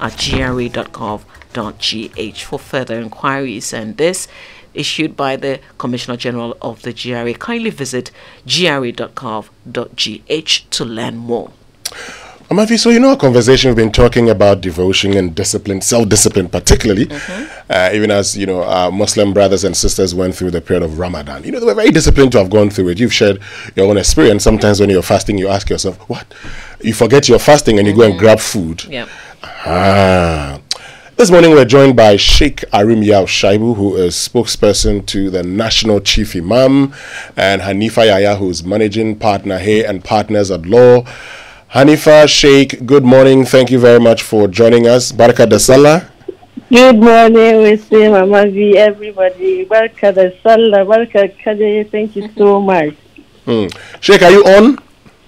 at gra.gov.gh for further inquiries. And this issued by the Commissioner General of the GRA. Kindly visit gra.gov.gh to learn more. Amavi, so you know, our conversation we've been talking about devotion and discipline, self-discipline, particularly, mm-hmm. uh, even as you know, our Muslim brothers and sisters went through the period of Ramadan. You know, they were very disciplined to have gone through it. You've shared your own experience. Sometimes when you're fasting, you ask yourself, "What?" You forget you're fasting and you mm-hmm. go and mm-hmm. grab food. Yeah. Ah. This morning we're joined by Sheikh Aremeyaw Shaibu, who is spokesperson to the National Chief Imam, and Hanifa Yahaya, who's managing partner Hay and partners at law. Hanifa Sheikh, good morning. Thank you very much for joining us. Baraka da Salah. Good morning, we say Mama V, everybody. Baraka da Salah, Baraka Kade. Thank you so much. Hmm. Sheikh, are you on?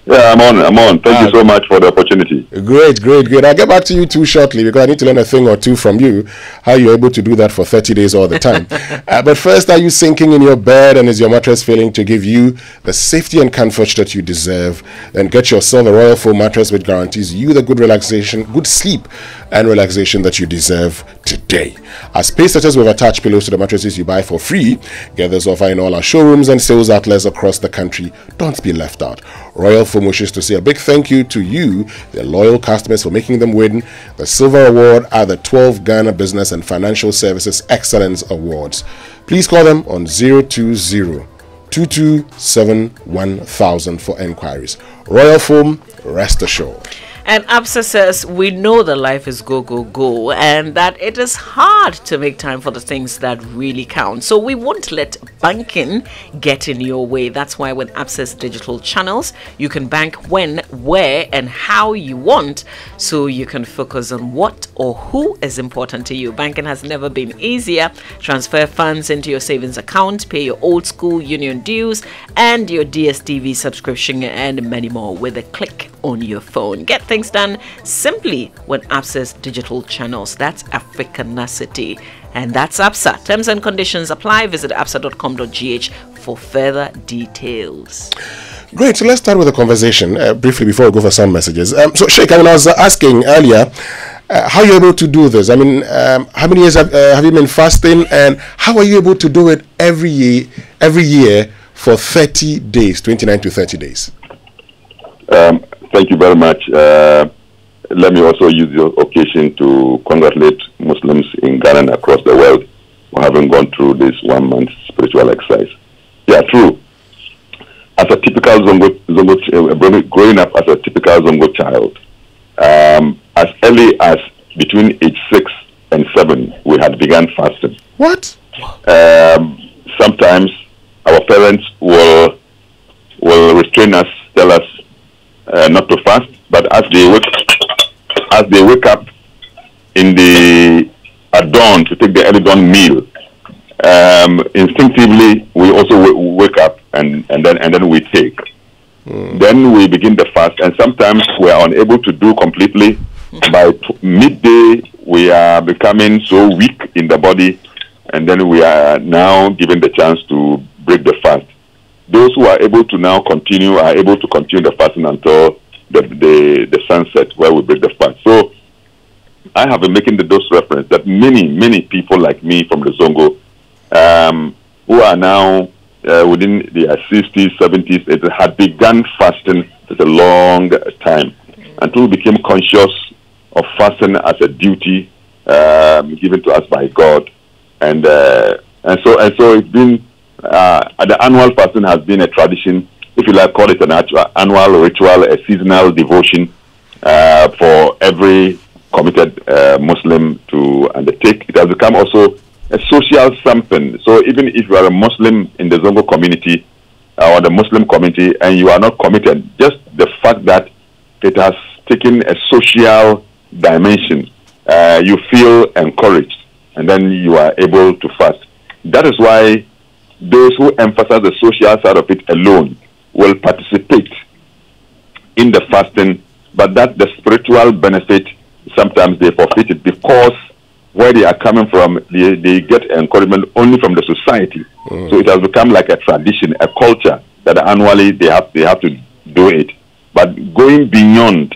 Yeah, I'm on. I'm on. Thank uh, you so much for the opportunity. Great, great, great. I'll get back to you too shortly because I need to learn a thing or two from you. How you're able to do that for 30 days all the time. uh, but first, are you sinking in your bed and is your mattress failing to give you the safety and comfort that you deserve? Then get yourself a Royal Foam mattress which guarantees you the good relaxation, good sleep, and relaxation that you deserve today. As pay setters with attached pillows to the mattresses you buy for free, get this offer in all our showrooms and sales outlets across the country. Don't be left out. Royal Foam wishes to say a big thank you to you, the loyal customers, for making them win the Silver Award at the 12 Ghana Business and Financial Services Excellence Awards. Please call them on 020 227 1000 for enquiries. Royal Foam, rest assured. And Absa says, We know that life is go, go, go, and that it is hard to make time for the things that really count. So we won't let banking get in your way. That's why with Absa's digital channels, you can bank when, where, and how you want so you can focus on what or who is important to you. Banking has never been easier. Transfer funds into your savings account, pay your old school union dues, and your DSTV subscription, and many more with a click on your phone. Get things things done simply with ABSA's digital channels. That's Africanacity. And that's ABSA. Terms and conditions apply. Visit absa.com.gh for further details. Great. So let's start with a conversation uh, briefly before we go for some messages. Um, so, Sheikh, I, mean, I was asking earlier, uh, how are you able to do this? I mean, um, how many years have, uh, have, you been fasting, and how are you able to do it every year, every year for 30 days, 29 to 30 days? Um, Thank you very much. Uh, let me also use the occasion to congratulate Muslims in Ghana and across the world for having gone through this one month spiritual exercise. Yeah, true. As a typical Zongo, Zongo uh, growing up as a typical Zongo child, um, as early as between age six and seven, we had begun fasting. What? Um, sometimes our parents will will restrain us, tell us uh, not to fast, but as they wake, as they wake up in the at dawn to take the early dawn meal, um, instinctively we also wake up and, and then and then we take. Mm. Then we begin the fast, and sometimes we are unable to do completely. By t- midday, we are becoming so weak in the body, and then we are now given the chance to break the fast those who are able to now continue are able to continue the fasting until the, the, the sunset where we break the fast. So I have been making the dose reference that many, many people like me from the Zongo um, who are now uh, within their 60s, 70s, it had begun fasting for a long time until we became conscious of fasting as a duty um, given to us by God. And, uh, and so and so it's been uh, the annual fasting has been a tradition, if you like, call it an annual ritual, a seasonal devotion uh, for every committed uh, Muslim to undertake. It has become also a social something. So even if you are a Muslim in the Zongo community or the Muslim community and you are not committed, just the fact that it has taken a social dimension, uh, you feel encouraged and then you are able to fast. That is why those who emphasize the social side of it alone will participate in the fasting, but that the spiritual benefit sometimes they forfeit it because where they are coming from, they, they get encouragement only from the society. Mm. So it has become like a tradition, a culture that annually they have they have to do it. But going beyond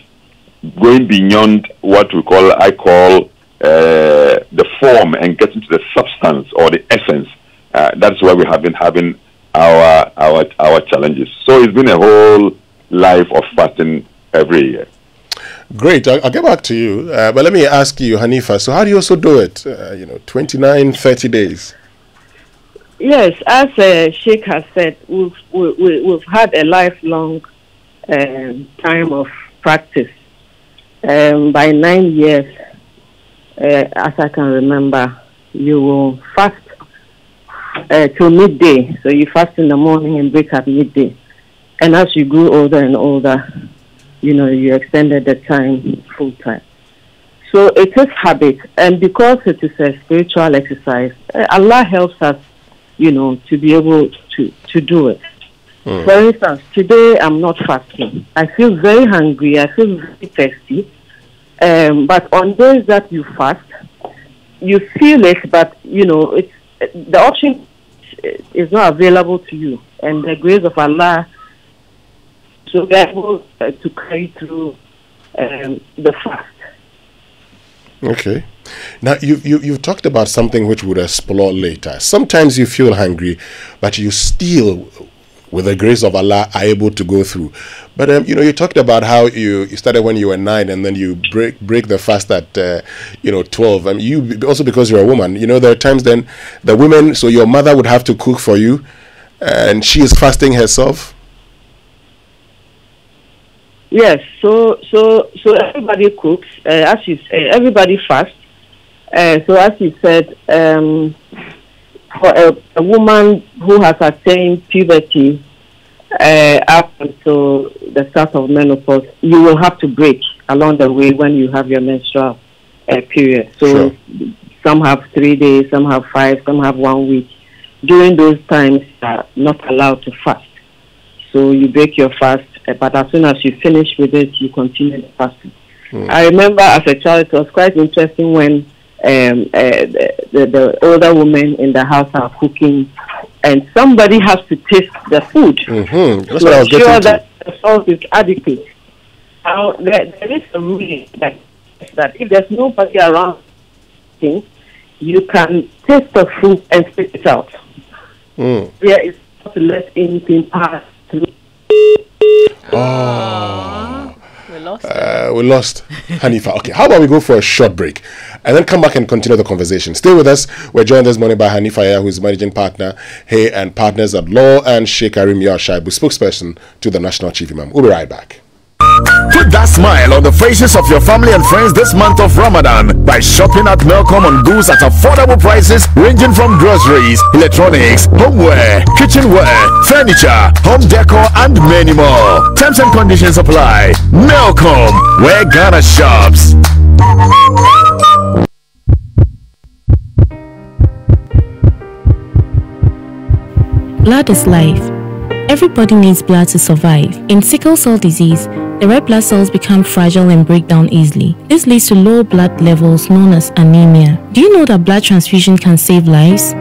going beyond what we call, I call uh, the form and getting to the substance or the essence. Uh, that's where we have been having our our our challenges. So it's been a whole life of fasting every year. Great. I'll, I'll get back to you. Uh, but let me ask you, Hanifa. So, how do you also do it? Uh, you know, 29, 30 days. Yes, as uh, Sheikh has said, we've, we, we've had a lifelong um, time of practice. Um, by nine years, uh, as I can remember, you will fast uh, till midday. So you fast in the morning and break at midday. And as you grew older and older, you know, you extended the time full time. So it is habit, and because it is a spiritual exercise, uh, Allah helps us, you know, to be able to to do it. Hmm. For instance, today I'm not fasting. I feel very hungry. I feel very thirsty. Um, but on days that you fast, you feel it, but you know, it's the option is not available to you, and the grace of Allah to be able uh, to carry through um, the fast. Okay. Now, you, you, you've talked about something which we'll explore later. Sometimes you feel hungry, but you still, with the grace of Allah, are able to go through. But, um, you know, you talked about how you, you started when you were nine and then you break break the fast at, uh, you know, 12. I mean, you, also because you're a woman, you know, there are times then the women, so your mother would have to cook for you and she is fasting herself. Yes, so so so everybody cooks. Uh, as you say, everybody fasts. Uh, so as you said, um, for a, a woman who has attained puberty uh, up until the start of menopause, you will have to break along the way when you have your menstrual uh, period. So Sure. some have three days, some have five, some have one week. During those times, you are not allowed to fast. So you break your fast, uh, but as soon as you finish with it, you continue the fasting. I remember as a child, it was quite interesting when um, uh, the, the, the older women in the house are cooking, and somebody has to taste the food hmm That's to what I was ensure to. that the salt is adequate. Now, there, there is a rule that, that if there's nobody around, you can taste the food and spit it out. Mm. There is not to let anything pass through. We lost Uh, we lost Hanifa. Okay, how about we go for a short break and then come back and continue the conversation? Stay with us. We're joined this morning by Hanifa who is managing partner, Hay and Partners at Law, and Sheikh Aremeyaw Shaibu, spokesperson to the National Chief Imam. We'll be right back. Put that smile on the faces of your family and friends this month of Ramadan by shopping at Melcom on goods at affordable prices ranging from groceries, electronics, homeware, kitchenware, furniture, home decor, and many more. Terms and conditions apply. Melcom, where Ghana shops. Blood is life. Everybody needs blood to survive. In sickle cell disease, the red blood cells become fragile and break down easily. This leads to low blood levels known as anemia. Do you know that blood transfusion can save lives?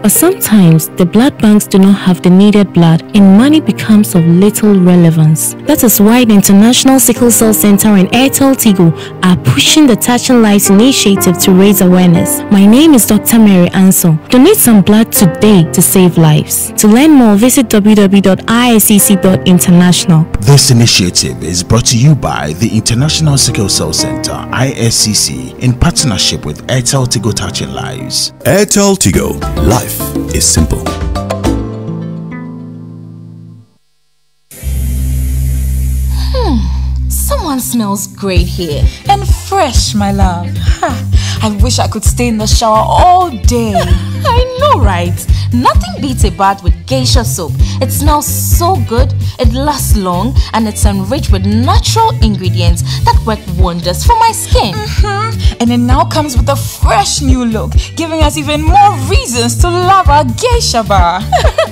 But sometimes the blood banks do not have the needed blood and money becomes of little relevance. That is why the International Sickle Cell Center and Airtel Tigo are pushing the Touching Lives initiative to raise awareness. My name is Dr. Mary Ansel. Donate some blood today to save lives. To learn more, visit www.iscc.international. This initiative is brought to you by the International Sickle Cell Center ISCC in partnership with Airtel Tigo Touching Lives. Airtel Tigo. Life is simple. Someone smells great here and fresh, my love. Ha, I wish I could stay in the shower all day. I know, right? Nothing beats a bath with geisha soap. It smells so good, it lasts long, and it's enriched with natural ingredients that work wonders for my skin. Mm-hmm. And it now comes with a fresh new look, giving us even more reasons to love our geisha bar.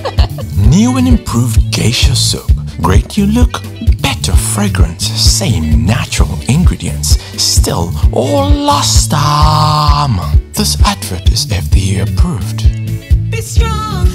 New and improved geisha soap. Great you look, better fragrance, same natural ingredients, still all last time. Ah, this advert is FDA approved. Be strong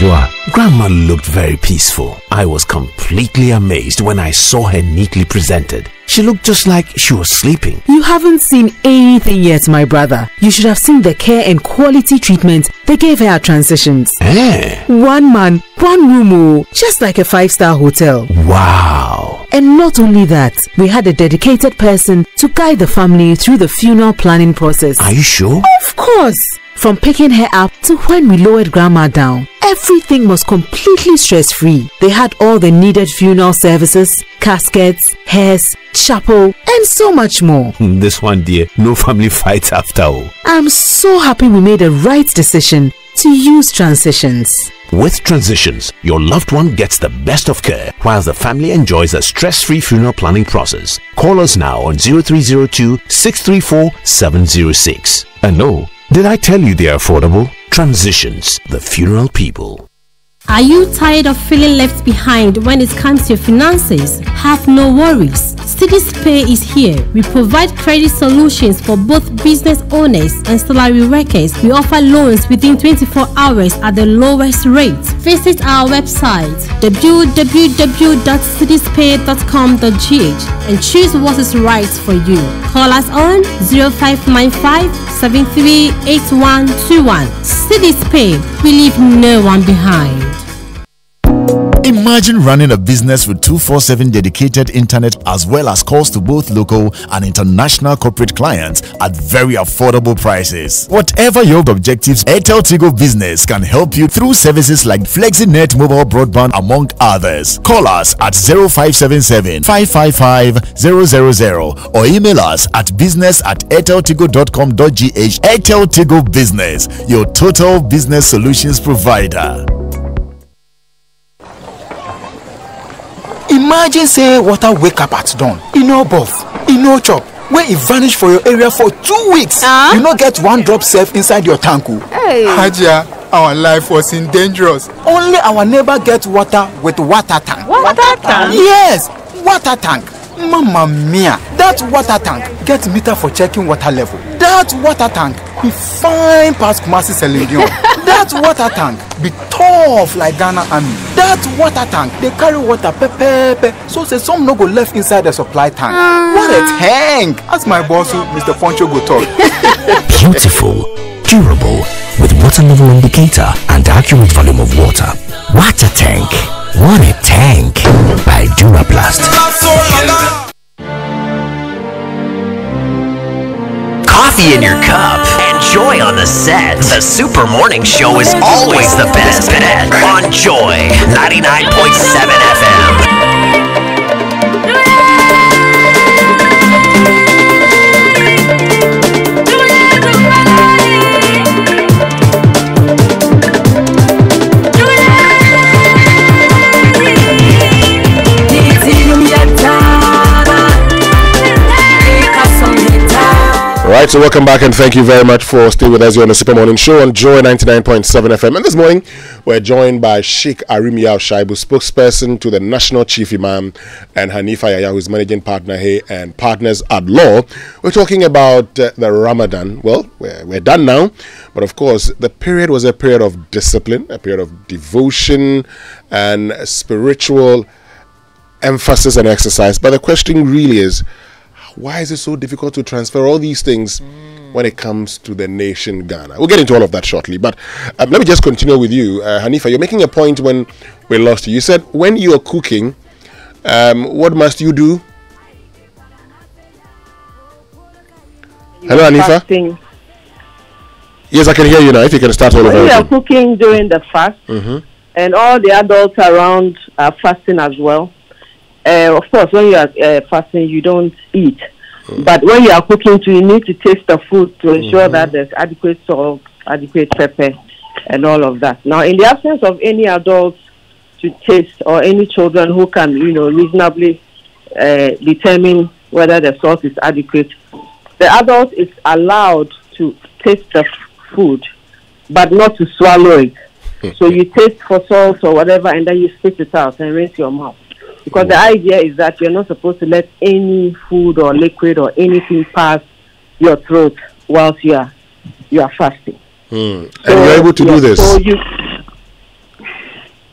Ajua, Grandma looked very peaceful. I was completely amazed when I saw her neatly presented. She looked just like she was sleeping. You haven't seen anything yet, my brother. You should have seen the care and quality treatment they gave her at transitions. Eh? One man, one room, oh, just like a five star hotel. Wow. And not only that, we had a dedicated person to guide the family through the funeral planning process. Are you sure? Of course! From picking her up to when we lowered grandma down, everything was completely stress free. They had all the needed funeral services, caskets, hearse, chapel, and so much more. This one, dear, no family fights after all. I'm so happy we made the right decision to use transitions. With Transitions, your loved one gets the best of care while the family enjoys a stress free funeral planning process. Call us now on 0302 634 706. And no, did I tell you they're affordable? Transitions, the funeral people. Are you tired of feeling left behind when it comes to your finances? Have no worries. Cedis Pay is here. We provide credit solutions for both business owners and salary workers. We offer loans within 24 hours at the lowest rate. Visit our website www.cedispay.com.gh and choose what is right for you. Call us on 0595 738121. Cedis Pay. We leave no one behind. Imagine running a business with 247 dedicated internet as well as calls to both local and international corporate clients at very affordable prices. Whatever your objectives, Airtel Tigo Business can help you through services like FlexiNet mobile broadband among others. Call us at 0577 555 000 or email us at business at airteltigo.com.gh. Airtel Tigo Business, your total business solutions provider. Imagine say water wake up at dawn e no baff e no chop wey e vanish for your area for two weeks you no get one drop sef inside your tank o. Hey. hajia our life was in dangerous only our neighbor get water with water tank. Water tank? yes water tank mama mia that water tank get meter for checking water level that water tank be fine pass kumasi selenium that water tank be tough like ghana army that water tank dey carry water pepepe so say some no go left inside the supply tank what a ah. tank as my boss mr poncho go talk. Beautiful, durable, with water level indicator and accurate volume of water. Water tank. What a tank! By Duraplast. Coffee in your cup and joy on the set. The Super Morning Show is always the best bet on Joy 99.7 FM. Right, so welcome back and thank you very much for staying with us Hay on the Super Morning Show on Joy 99.7 FM. And this morning, we're joined by Sheikh Aremeyaw Shaibu, spokesperson to the National Chief Imam, and Hanifa Yahaya, who's managing partner here and partners at law. We're talking about uh, the Ramadan. Well, we're, we're done now, but of course, the period was a period of discipline, a period of devotion and spiritual emphasis and exercise. But the question really is, why is it so difficult to transfer all these things when it comes to the nation Ghana? We'll get into all of that shortly, but um, let me just continue with you, uh, Hanifa. You're making a point when we lost you. You said when you are cooking, um, what must you do? Hello, Hanifa. Fasting. Yes, I can hear you now. If you can start all over. you are cooking during the fast, Mhm. and all the adults around are fasting as well. Uh, of course, when you are uh, fasting, you don't eat. But when you are cooking too, you need to taste the food to ensure that there's adequate salt, adequate pepper, and all of that. Now, in the absence of any adults to taste or any children who can, you know, reasonably uh, determine whether the salt is adequate, the adult is allowed to taste the f- food, but not to swallow it. so you taste for salt or whatever, and then you spit it out and rinse your mouth. Because the idea is that you're not supposed to let any food or liquid or anything pass your throat whilst you are you are fasting. Hmm. And you're able to yeah, do this. So you,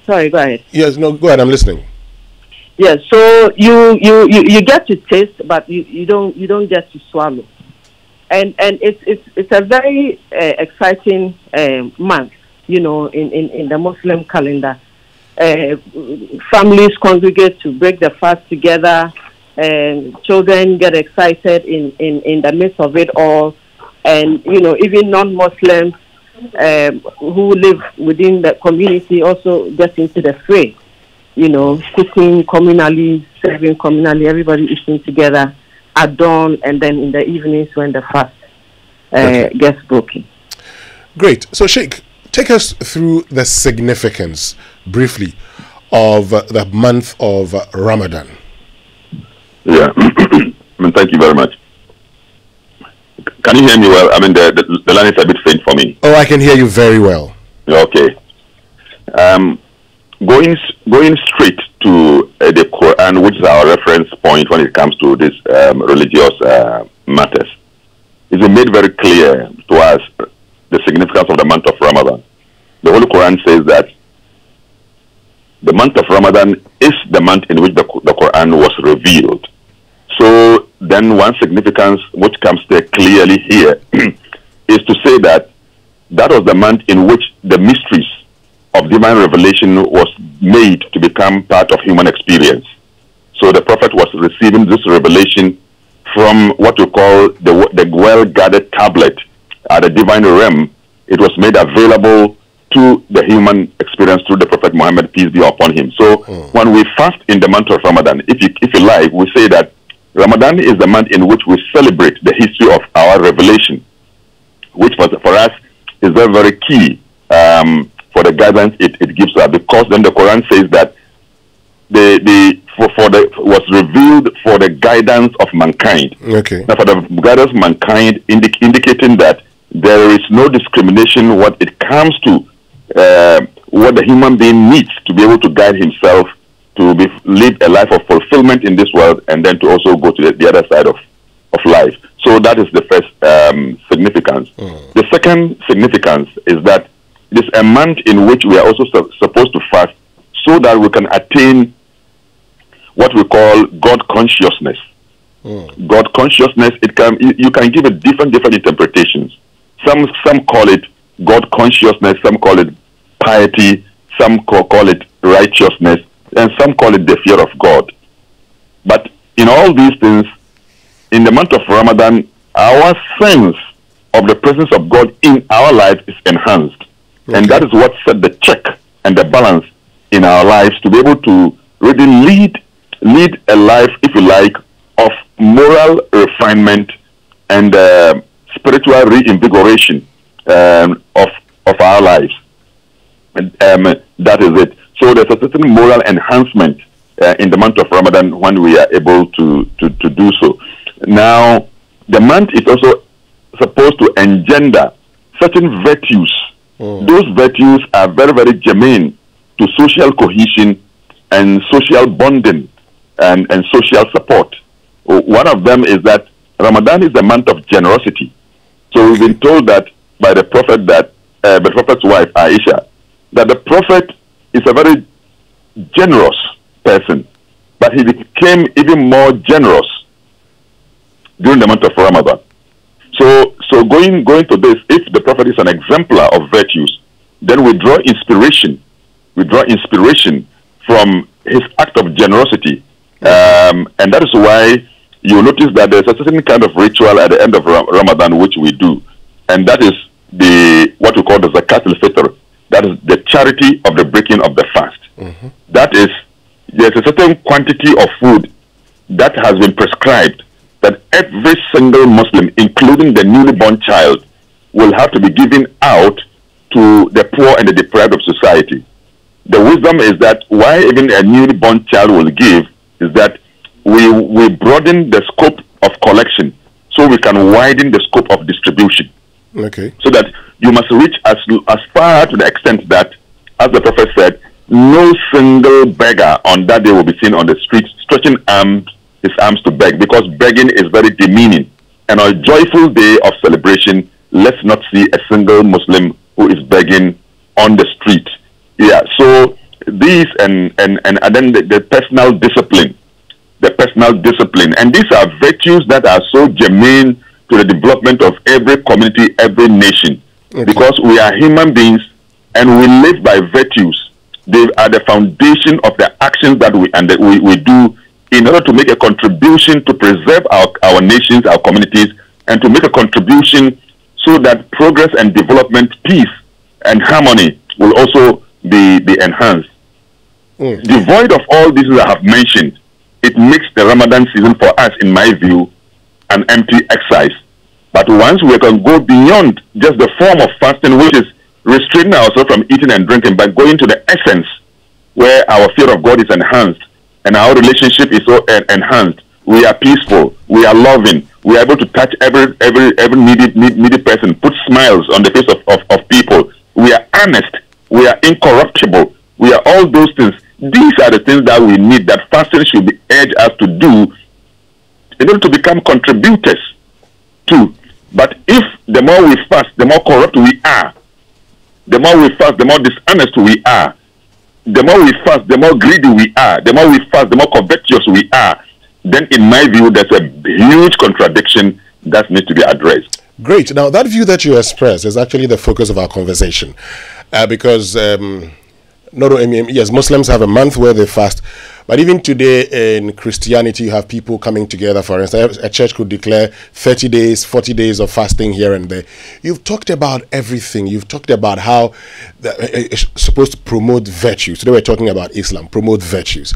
sorry, go ahead. Yes, no, go ahead. I'm listening. Yes, so you, you, you, you get to taste, but you, you don't you don't get to swallow, and and it's it's it's a very uh, exciting uh, month, you know, in, in, in the Muslim calendar. Uh, families congregate to break the fast together, and children get excited in, in, in the midst of it all, and you know even non-Muslims um, who live within the community also get into the fray you know, cooking communally, serving communally, everybody eating together at dawn and then in the evenings when the fast uh, gets broken. Great. So, Sheikh, take us through the significance briefly of uh, the month of uh, Ramadan. Yeah. I mean, thank you very much. Can you hear me well? I mean, the, the, the line is a bit faint for me. Oh, I can hear you very well. Okay. Um, going going straight to uh, the Quran, which is our reference point when it comes to these um, religious uh, matters, is it made very clear to us the significance of the month of Ramadan. The Holy Quran says that the month of Ramadan is the month in which the, the Quran was revealed. So then, one significance which comes there clearly here is to say that that was the month in which the mysteries of divine revelation was made to become part of human experience. So the prophet was receiving this revelation from what we call the, the well guarded tablet at the divine realm. It was made available to the human experience through the Prophet Muhammad, peace be upon him. So when we fast in the month of Ramadan, if you, if you like, we say that Ramadan is the month in which we celebrate the history of our revelation which for, for us is very, very key um, for the guidance it, it gives us. Because then the Quran says that the, the for, for the was revealed for the guidance of mankind. Okay. Now, for the guidance of mankind, indi- indicating that there is no discrimination what it comes to uh, what the human being needs to be able to guide himself to be, live a life of fulfillment in this world and then to also go to the, the other side of, of life. So that is the first um, significance. The second significance is that it is a month in which we are also su- supposed to fast so that we can attain what we call God consciousness. God consciousness, it can you, you can give it different different interpretations. Some some call it God consciousness, some call it piety, some call, call it righteousness, and some call it the fear of God. But in all these things, in the month of Ramadan, our sense of the presence of God in our life is enhanced. And that is what set the check and the balance in our lives to be able to really lead lead a life, if you like, of moral refinement and uh, spiritual reinvigoration um, of of our lives. And, um, that is it. So there's a certain moral enhancement uh, in the month of Ramadan when we are able to, to, to do so. Now, the month is also supposed to engender certain virtues. Those virtues are very, very germane to social cohesion and social bonding and, and social support. One of them is that Ramadan is the month of generosity. So we've been told that by the prophet that uh, the prophet's wife Aisha that the prophet is a very generous person, but he became even more generous during the month of Ramadan. So, so going going to this, if the prophet is an exemplar of virtues, then we draw inspiration. We draw inspiration from his act of generosity, um, and that is why you notice that there's a certain kind of ritual at the end of Ramadan which we do, and that is the what we call the zakat al-fitr. That is the charity of the breaking of the fast. Mm-hmm. That is, there's a certain quantity of food that has been prescribed that every single Muslim, including the newly born child, will have to be given out to the poor and the deprived of society. The wisdom is that why even a newly born child will give is that we we broaden the scope of collection so we can widen the scope of distribution Okay. so that you must reach as as far to the extent that, as the prophet said, no single beggar on that day will be seen on the streets stretching arms his arms to beg, because begging is very demeaning. And on a joyful day of celebration, let's not see a single Muslim who is begging on the street. Yeah, so these and, and, and, and then the, the personal discipline, the personal discipline. And these are virtues that are so germane to the development of every community, every nation. Because we are human beings and we live by virtues. They are the foundation of the actions that we and that we, we do in order to make a contribution to preserve our, our nations, our communities, and to make a contribution so that progress and development, peace and harmony will also be, be enhanced. Devoid of all these that I have mentioned, it makes the Ramadan season for us, in my view, an empty exercise. But once we can go beyond just the form of fasting, which is restraining ourselves from eating and drinking, by going to the essence where our fear of God is enhanced and our relationship is so en- enhanced, we are peaceful, we are loving, we are able to touch every every every needy need, needy person, put smiles on the face of, of, of people. We are honest, we are incorruptible, we are all those things. These are the things that we need that fasting should be urged us to do in order to become contributors to. But if the more we fast, the more corrupt we are, the more we fast, the more dishonest we are, the more we fast, the more greedy we are, the more we fast, the more covetous we are, then in my view, there's a huge contradiction that needs to be addressed. Great. Now, that view that you express is actually the focus of our conversation. Uh, because, um, not only, yes, Muslims have a month where they fast, but even today in Christianity, you have people coming together. For instance, a church could declare 30 days, 40 days of fasting here and there. You've talked about everything. You've talked about how uh, it's supposed to promote virtues. Today we're talking about Islam, promote virtues.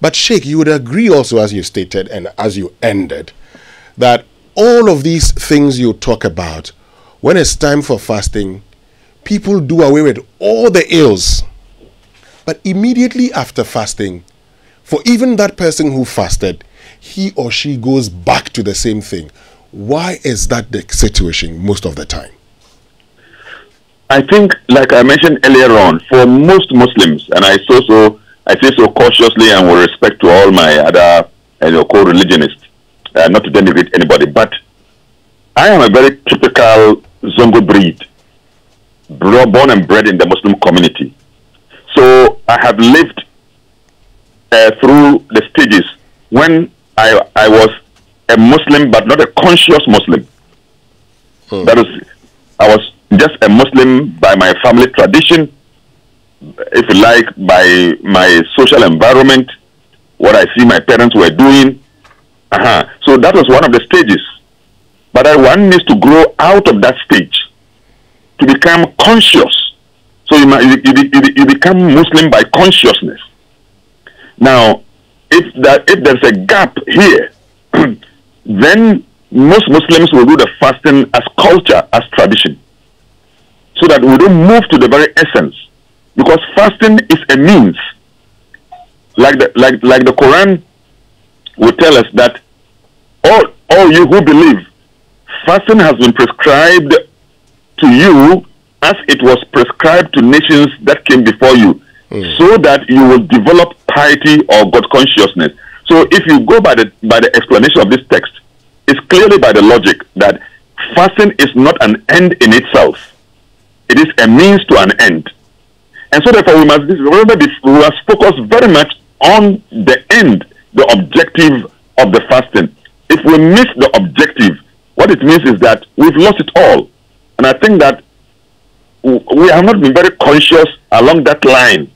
But Sheikh, you would agree also, as you stated and as you ended, that all of these things you talk about, when it's time for fasting, people do away with all the ills. But immediately after fasting, for even that person who fasted, he or she goes back to the same thing. Why is that the situation most of the time? I think, like I mentioned earlier on, for most Muslims, and I so so, I say so cautiously and with respect to all my other you know, co-religionists, uh, not to denigrate anybody, but I am a very typical Zongo breed, born and bred in the Muslim community. So I have lived uh, through the stages when I I was a Muslim, but not a conscious Muslim. That is, I was just a Muslim by my family tradition, if you like, by my social environment, what I see my parents were doing. Uh-huh. So that was one of the stages. But I, one needs to grow out of that stage to become conscious. So you, you, you, you become Muslim by consciousness. Now, if that if there's a gap here, then most Muslims will do the fasting as culture, as tradition, so that we don't move to the very essence. Because fasting is a means, like the like like the Quran will tell us that all all you who believe, fasting has been prescribed to you as it was prescribed to nations that came before you, mm. so that you will develop piety or God consciousness. So if you go by the by the explanation of this text, it's clearly by the logic that fasting is not an end in itself. It is a means to an end. And so therefore we must remember this we must focus very much on the end, the objective of the fasting. If we miss the objective, what it means is that we've lost it all. And I think that we have not been very conscious along that line.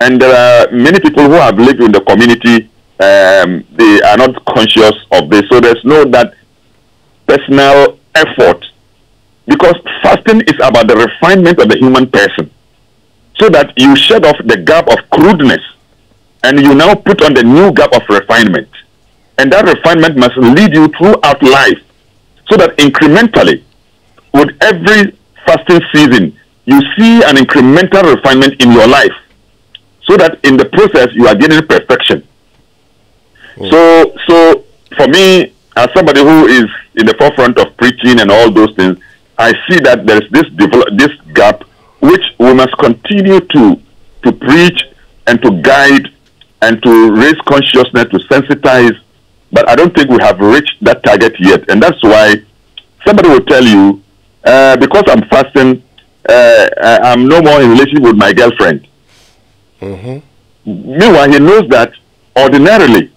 And there are many people who have lived in the community, um, they are not conscious of this. So there's no that personal effort because fasting is about the refinement of the human person so that you shed off the gap of crudeness and you now put on the new gap of refinement. And that refinement must lead you throughout life so that incrementally, with every fasting season, you see an incremental refinement in your life so that in the process you are getting perfection. Hmm. So, so for me, as somebody who is in the forefront of preaching and all those things, I see that there is this develop, this gap which we must continue to to preach and to guide and to raise consciousness to sensitize. But I don't think we have reached that target yet, and that's why somebody will tell you uh, because I'm fasting, uh, I- I'm no more in relationship with my girlfriend. Meanwhile, he knows that ordinarily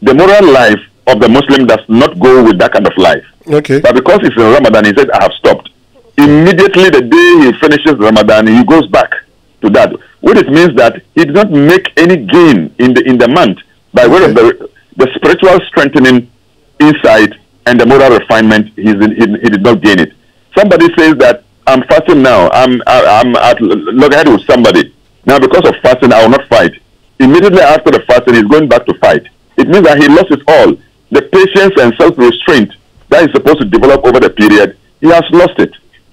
the moral life of the Muslim does not go with that kind of life. Okay. But because it's in Ramadan, he said, I have stopped. Immediately the day he finishes Ramadan, he goes back to that. What it means that he did not make any gain in the in the month by way of the, the spiritual strengthening inside and the moral refinement. He's in, he, he did not gain it. Somebody says that I'm fasting now. I'm I, I'm at loggerhead with somebody now because of fasting. I will not fight. Immediately after the fasting, he's going back to fight. It means that he lost it all. The patience and self-restraint that is supposed to develop over the period, he has lost it,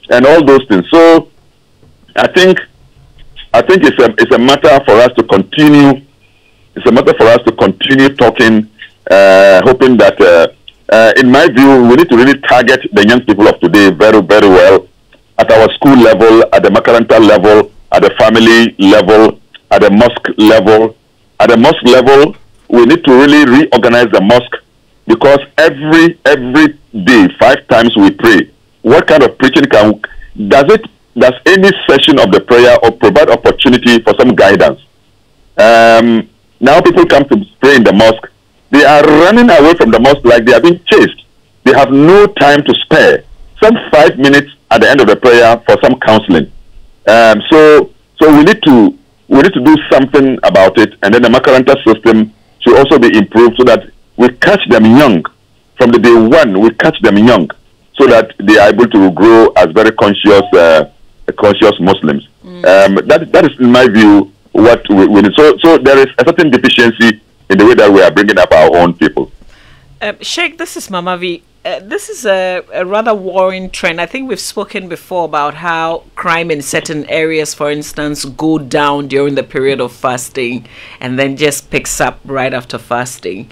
and all those things. So, I think, I think it's a it's a matter for us to continue. It's a matter for us to continue talking, uh, hoping that, uh, uh, in my view, we need to really target the young people of today very very well at our school level, at the Makaranta level, at the family level, at the mosque level. At the mosque level, we need to really reorganize the mosque because every every day, five times we pray. What kind of preaching can does it does any session of the prayer or provide opportunity for some guidance? Um, now people come to pray in the mosque. They are running away from the mosque like they are being chased. They have no time to spare. Some five minutes at the end of the prayer for some counseling. Um, so so we need to we need to do something about it, and then the Makaranta system should also be improved so that we catch them young from the day one. We catch them young so that they are able to grow as very conscious uh, conscious Muslims. Um, that that is, in my view, what we, we need. So so there is a certain deficiency in the way that we are bringing up our own people. Uh, Sheikh, this is Mama V. Uh, this is a, a rather worrying trend. I think we've spoken before about how crime in certain areas, for instance, go down during the period of fasting and then just picks up right after fasting.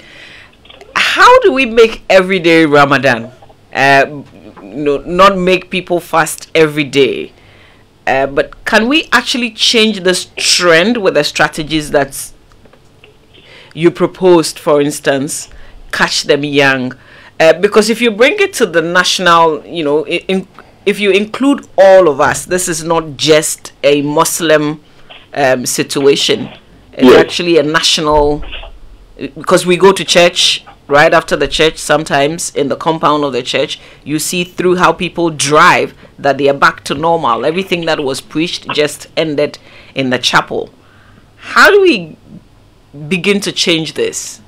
How do we make everyday Ramadan? Uh, know, not make people fast every day. Uh, but can we actually change this trend with the strategies that you proposed, for instance, catch them young? Uh, because if you bring it to the national, you know, in, if you include all of us, this is not just a Muslim um, situation. It's Yes. actually a national, because we go to church right after the church, sometimes in the compound of the church, you see through how people drive that they are back to normal. Everything that was preached just ended in the chapel. How do we begin to change this?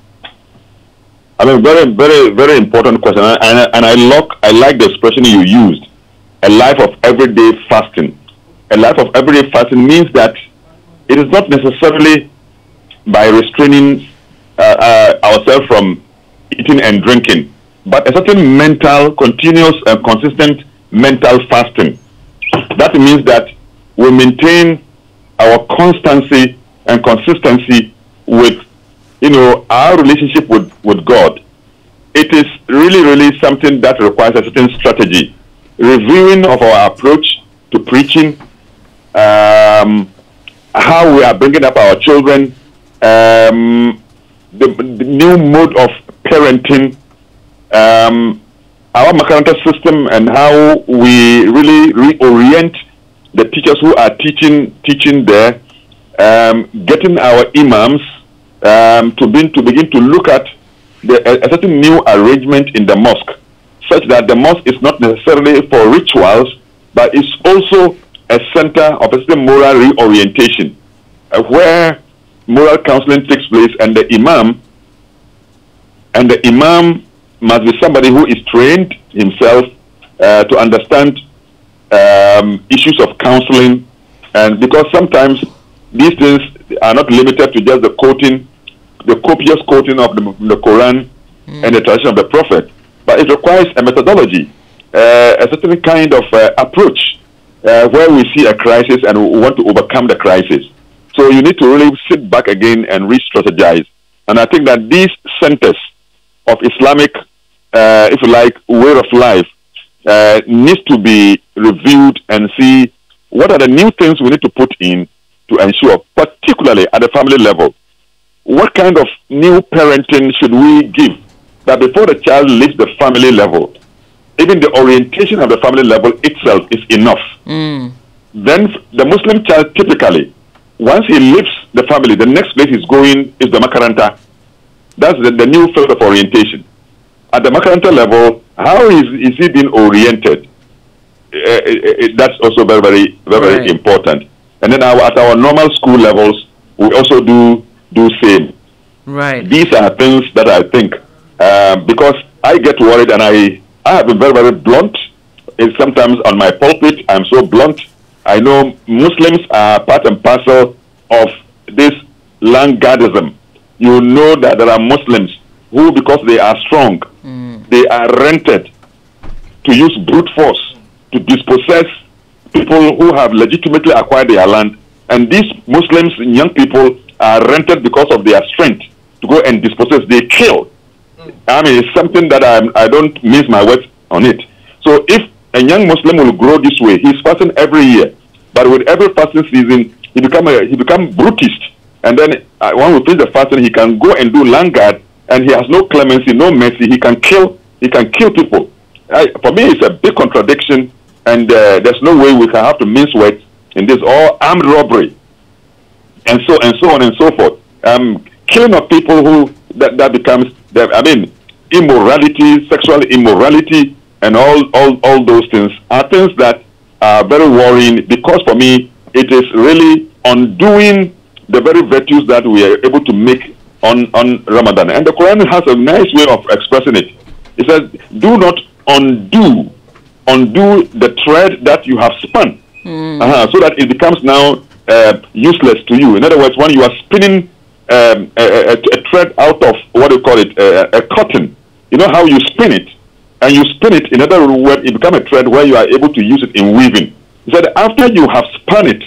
I mean, very, very, very important question, and, and, and I like I like the expression you used. A life of everyday fasting. A life of everyday fasting means that it is not necessarily by restraining uh, uh, ourselves from eating and drinking, but a certain mental, continuous, and consistent mental fasting. That means that we maintain our constancy and consistency with you know, our relationship with, with God, it is really, really something that requires a certain strategy. Reviewing of our approach to preaching, um, how we are bringing up our children, um, the, the new mode of parenting, um, our Makaranta system, and how we really reorient the teachers who are teaching teaching there, um, getting our imams um, to, begin, to begin to look at the, a, a certain new arrangement in the mosque, such that the mosque is not necessarily for rituals, but it's also a center of a certain moral reorientation, uh, where moral counseling takes place, and the imam and the imam must be somebody who is trained himself uh, to understand um, issues of counseling, and because sometimes these things are not limited to just the quoting, the copious quoting of the, the Quran and the tradition of the Prophet, but it requires a methodology, uh, a certain kind of uh, approach uh, where we see a crisis and we want to overcome the crisis. So you need to really sit back again and re-strategize. And I think that these centers of Islamic, uh, if you like, way of life uh, needs to be reviewed and see what are the new things we need to put in to ensure, particularly at the family level, what kind of new parenting should we give that before the child leaves the family level, even the orientation of the family level itself is enough. Then the Muslim child typically once he leaves the family, the next place he's going is the Makaranta. That's the, the new field of orientation. At the Makaranta level, how is, is he being oriented? Uh, uh, uh, that's also very, very, very, very Right. important. And then our, at our normal school levels, we also do do same. Right. These are things that I think um, because I get worried and I I have been very very blunt. And sometimes on my pulpit I'm so blunt. I know Muslims are part and parcel of this landguardism. You know that there are Muslims who, because they are strong, they are rented to use brute force to dispossess people who have legitimately acquired their land. And these Muslims, young people, are rented because of their strength to go and dispossess. They kill. I mean, it's something that I'm, I don't miss my words on it. So if a young Muslim will grow this way, he's fasting every year, but with every fasting season, he become a, he become brutist. And then uh, when we finish the fasting, he can go and do land guard, and he has no clemency, no mercy. He can kill. He can kill people. I, for me, it's a big contradiction, and uh, there's no way we can have to mince words in this all armed robbery, and so and so on and so forth. Um, killing of people who that, that becomes that I mean immorality, sexual immorality, and all, all all those things are things that are very worrying because for me it is really undoing the very virtues that we are able to make on on Ramadan. And the Quran has a nice way of expressing it. It says, "Do not undo undo the thread that you have spun." uh so that it becomes now uh, useless to you. In other words, when you are spinning um, a, a, a thread out of what do you call it, a, a cotton, you know how you spin it, and you spin it. In other words, it becomes a thread where you are able to use it in weaving. He said, after you have spun it,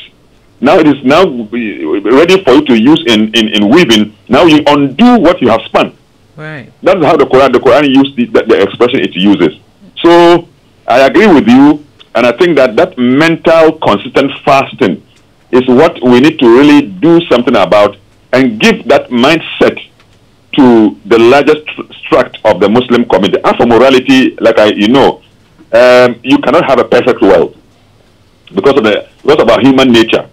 now it is now ready for you to use in, in, in weaving. Now you undo what you have spun. Right. That is how the Quran the Quran used the, the, the expression it uses. So I agree with you, and I think that that mental consistent fasting is what we need to really do something about and give that mindset to the largest tract of the Muslim community. As for morality, like I, you know, um, you cannot have a perfect world because of the because of our human nature.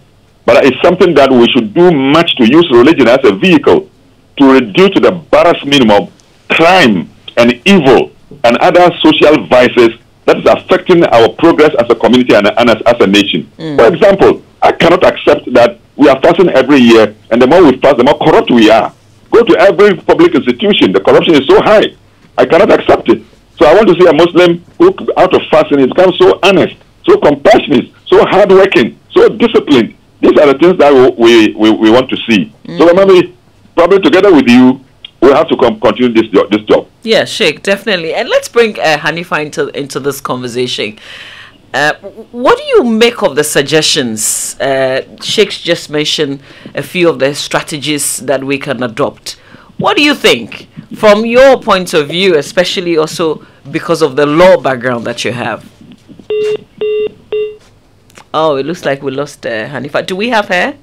But it's something that we should do much to use religion as a vehicle to reduce to the barest minimum crime and evil and other social vices that is affecting our progress as a community and, and as, as a nation. Mm. For example, I cannot accept that we are fasting every year, and the more we fast, the more corrupt we are. Go to every public institution, the corruption is so high. I cannot accept it. So I want to see a Muslim who, out of fasting, has become so honest, so compassionate, so hardworking, so disciplined. These are the things that we, we, we want to see. Mm. So remember, probably together with you, we'll have to continue this, jo- this job. Yeah, Sheikh, definitely. And let's bring uh, Hanifa into, into this conversation. Uh, what do you make of the suggestions? Uh, Sheikh just mentioned a few of the strategies that we can adopt. What do you think, from your point of view, especially also because of the law background that you have? Oh, it looks like we lost uh, Hanifa. Do we have her?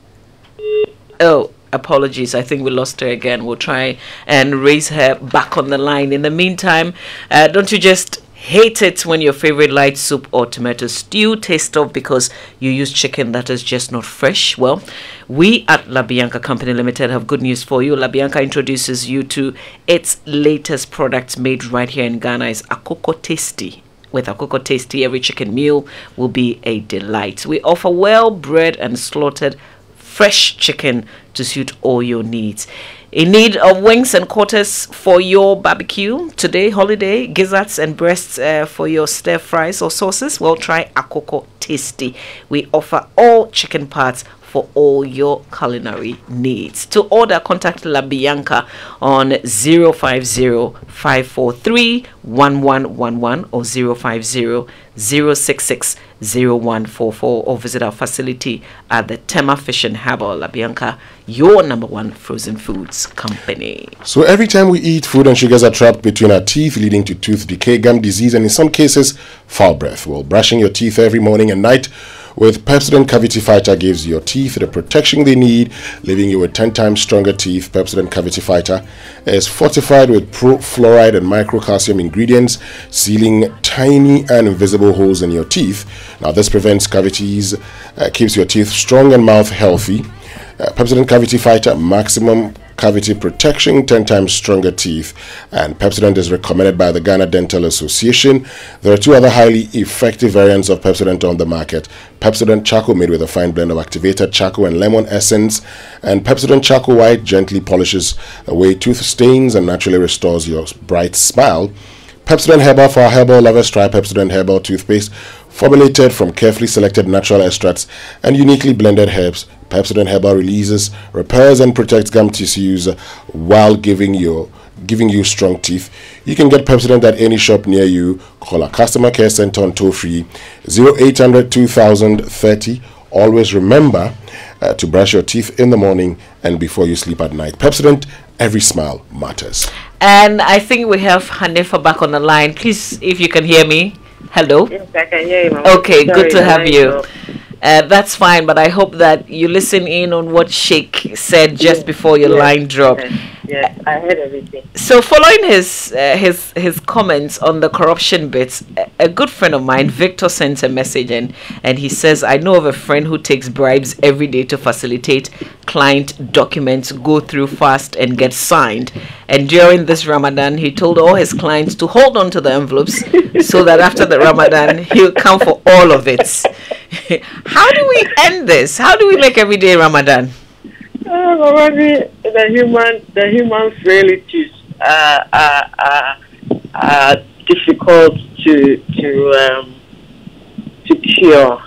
Oh, apologies. I think we lost her again. We'll try and raise her back on the line. In the meantime, uh, don't you just hate it when your favorite light soup or tomato stew tastes off because you use chicken that is just not fresh? Well, we at La Bianca Company Limited have good news for you. La Bianca introduces you to its latest product made right here in Ghana. It's Akoko Tasty. With Akoko Tasty, every chicken meal will be a delight. We offer well bred and slaughtered fresh chicken to suit all your needs. In need of wings and quarters for your barbecue today, holiday, gizzards and breasts uh, for your stir fries or sauces? Well, try Akoko Tasty. We offer all chicken parts for all your culinary needs. To order, contact La Bianca on 050 543 1111 or 050 066 0144 or visit our facility at the Tema Fish and Harbour La Bianca, your number one frozen foods company. So every time we eat, food and sugars are trapped between our teeth, leading to tooth decay, gum disease, and in some cases, foul breath. Well, brushing your teeth every morning and night with Pepsodent Cavity Fighter gives your teeth the protection they need, leaving you with 10 times stronger teeth. Pepsodent Cavity Fighter is fortified with pro-fluoride and microcalcium ingredients, sealing tiny and invisible holes in your teeth. Now, this prevents cavities, uh, keeps your teeth strong and mouth healthy. Uh, Pepsodent Cavity Fighter Maximum Cavity Protection, 10 times stronger teeth. And Pepsodent is recommended by the Ghana Dental Association. There are two other highly effective variants of Pepsodent on the market. Pepsodent Charcoal made with a fine blend of activated charcoal and lemon essence. And Pepsodent Charcoal White gently polishes away tooth stains and naturally restores your bright smile. Pepsodent Herbal for herbal lovers, try Pepsodent Herbal toothpaste formulated from carefully selected natural extracts and uniquely blended herbs. Pepsodent Herbal releases, repairs, and protects gum tissues while giving you giving you strong teeth. You can get Pepsodent at any shop near you. Call our customer care center on toll free 0800 2030. Always remember uh, to brush your teeth in the morning and before you sleep at night. Pepsodent, every smile matters. And I think we have Hanifa back on the line. Please, if you can hear me. Hello. Yes, I can hear you. Okay, Sorry, good to have you. dropped. Uh, that's fine, but I hope that you listen in on what Sheikh said just before your Yes, line dropped. Yes, yes, I heard everything. So, following his uh, his his comments on the corruption bits, a, a good friend of mine, Victor, sent a message and and he says, "I know of a friend who takes bribes every day to facilitate client documents go through fast and get signed. And during this Ramadan, he told all his clients to hold on to the envelopes so that after the Ramadan, he'll come for all of it." How do we end this? How do we make every day Ramadan? Uh, the human, the human frailties are, are, are, are difficult to to um, to cure.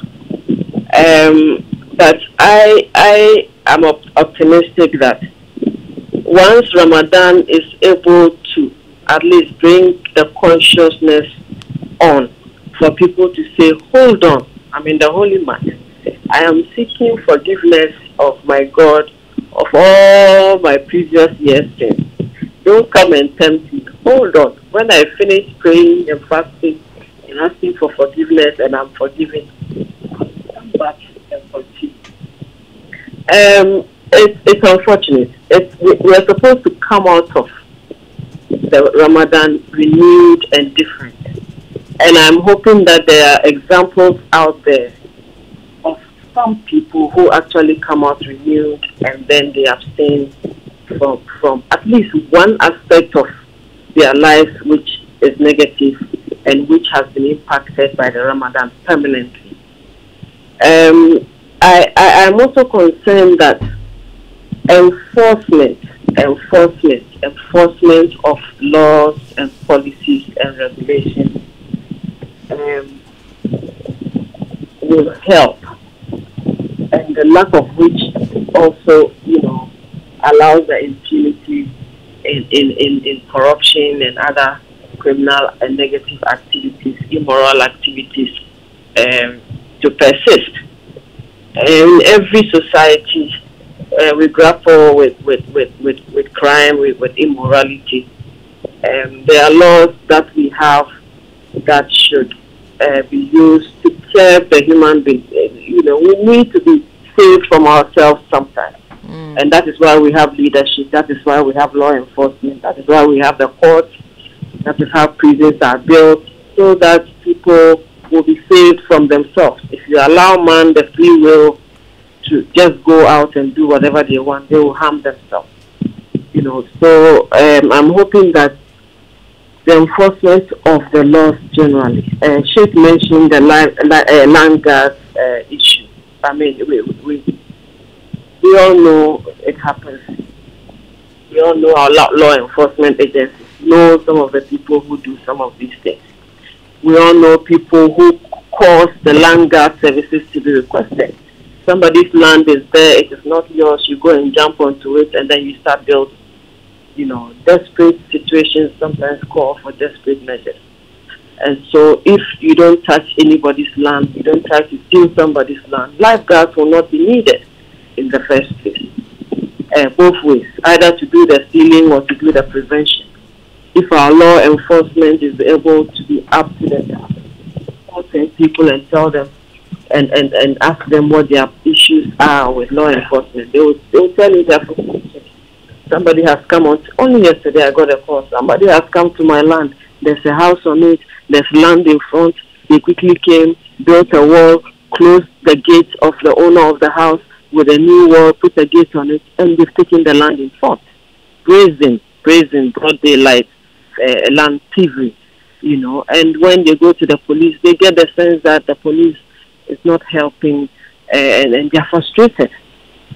Um, but I I am op- optimistic that once Ramadan is able to at least bring the consciousness on for people to say, hold on, I'm in the holy month. I am seeking forgiveness of my God of all my previous years' sins. Don't come and tempt me. Hold on. When I finish praying and fasting and asking for forgiveness and I'm forgiven, come back and continue. Um, it's, it's unfortunate. It's, we- we're supposed to come out of the Ramadan renewed and different. And I'm hoping that there are examples out there of some people who actually come out renewed and then they abstain from, from at least one aspect of their lives which is negative and which has been impacted by the Ramadan permanently. Um, I, I am also concerned that enforcement, enforcement, enforcement of laws and policies and regulations um, will help, and the lack of which also, you know, allows the impunity in, in, in, in corruption and other criminal and negative activities, immoral activities, um, to persist. In every society, uh, we grapple with, with, with, with, with crime, with, with immorality. Um, there are laws that we have that should uh, be used to serve the human being. Uh, You know, we need to be saved from ourselves sometimes. And that is why we have leadership. That is why we have law enforcement. That is why we have the courts. That is how prisons are built so that people will be saved from themselves. If you allow man the free will to just go out and do whatever they want, they will harm themselves. You know, so um, I'm hoping that the enforcement of the laws generally. Uh, Sheikh mentioned the land, uh, land guard uh, issue. I mean, we, we, we all know it happens. We all know our law, law enforcement agencies know some of the people who do some of these things. We all know people who cause the land guard services to be requested. Somebody's land is there, it is not yours, you go and jump onto it and then you start building. You know, desperate situations sometimes call for desperate measures. And so if you don't touch anybody's land, you don't try to steal somebody's land, lifeguards will not be needed in the first place. Uh, both ways, either to do the stealing or to do the prevention. If our law enforcement is able to be up to the task, contact people and tell them and, and, and ask them what their issues are with law enforcement, they will, they will tell you their. Somebody has come on, only yesterday I got a call, somebody has come to my land, there's a house on it, there's land in front, they quickly came, built a wall, closed the gate of the owner of the house, with a new wall, put a gate on it, and they've taken the land in force. Brazen, brazen, broad daylight, uh, land thievery, you know. And when they go to the police, they get the sense that the police is not helping, uh, and, and they're frustrated,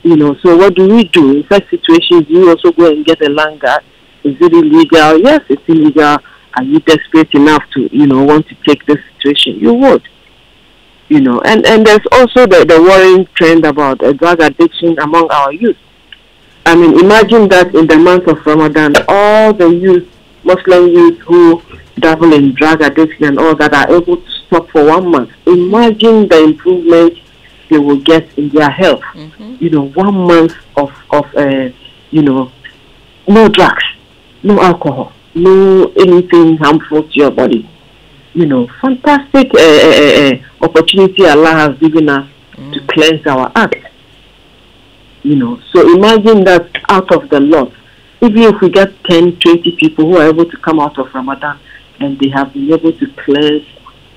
you know. So what do we do in such situations? You also go and get a land guard. Is it illegal? Yes, it's illegal. Are you desperate enough to, you know, want to take this situation? You would you know, and, and there's also the, the worrying trend about uh, drug addiction among our youth. I mean, imagine that in the month of Ramadan, all the youth, Muslim youth who dabble in drug addiction and all that are able to stop for one month. Imagine the improvement they will get in their health. You know, one month of, of uh, you know, no drugs, no alcohol, no anything harmful to your body you know, fantastic uh, uh, uh, opportunity Allah has given us to cleanse our act. You know, so imagine that out of the lot, even if we get 10, 20 people who are able to come out of Ramadan and they have been able to cleanse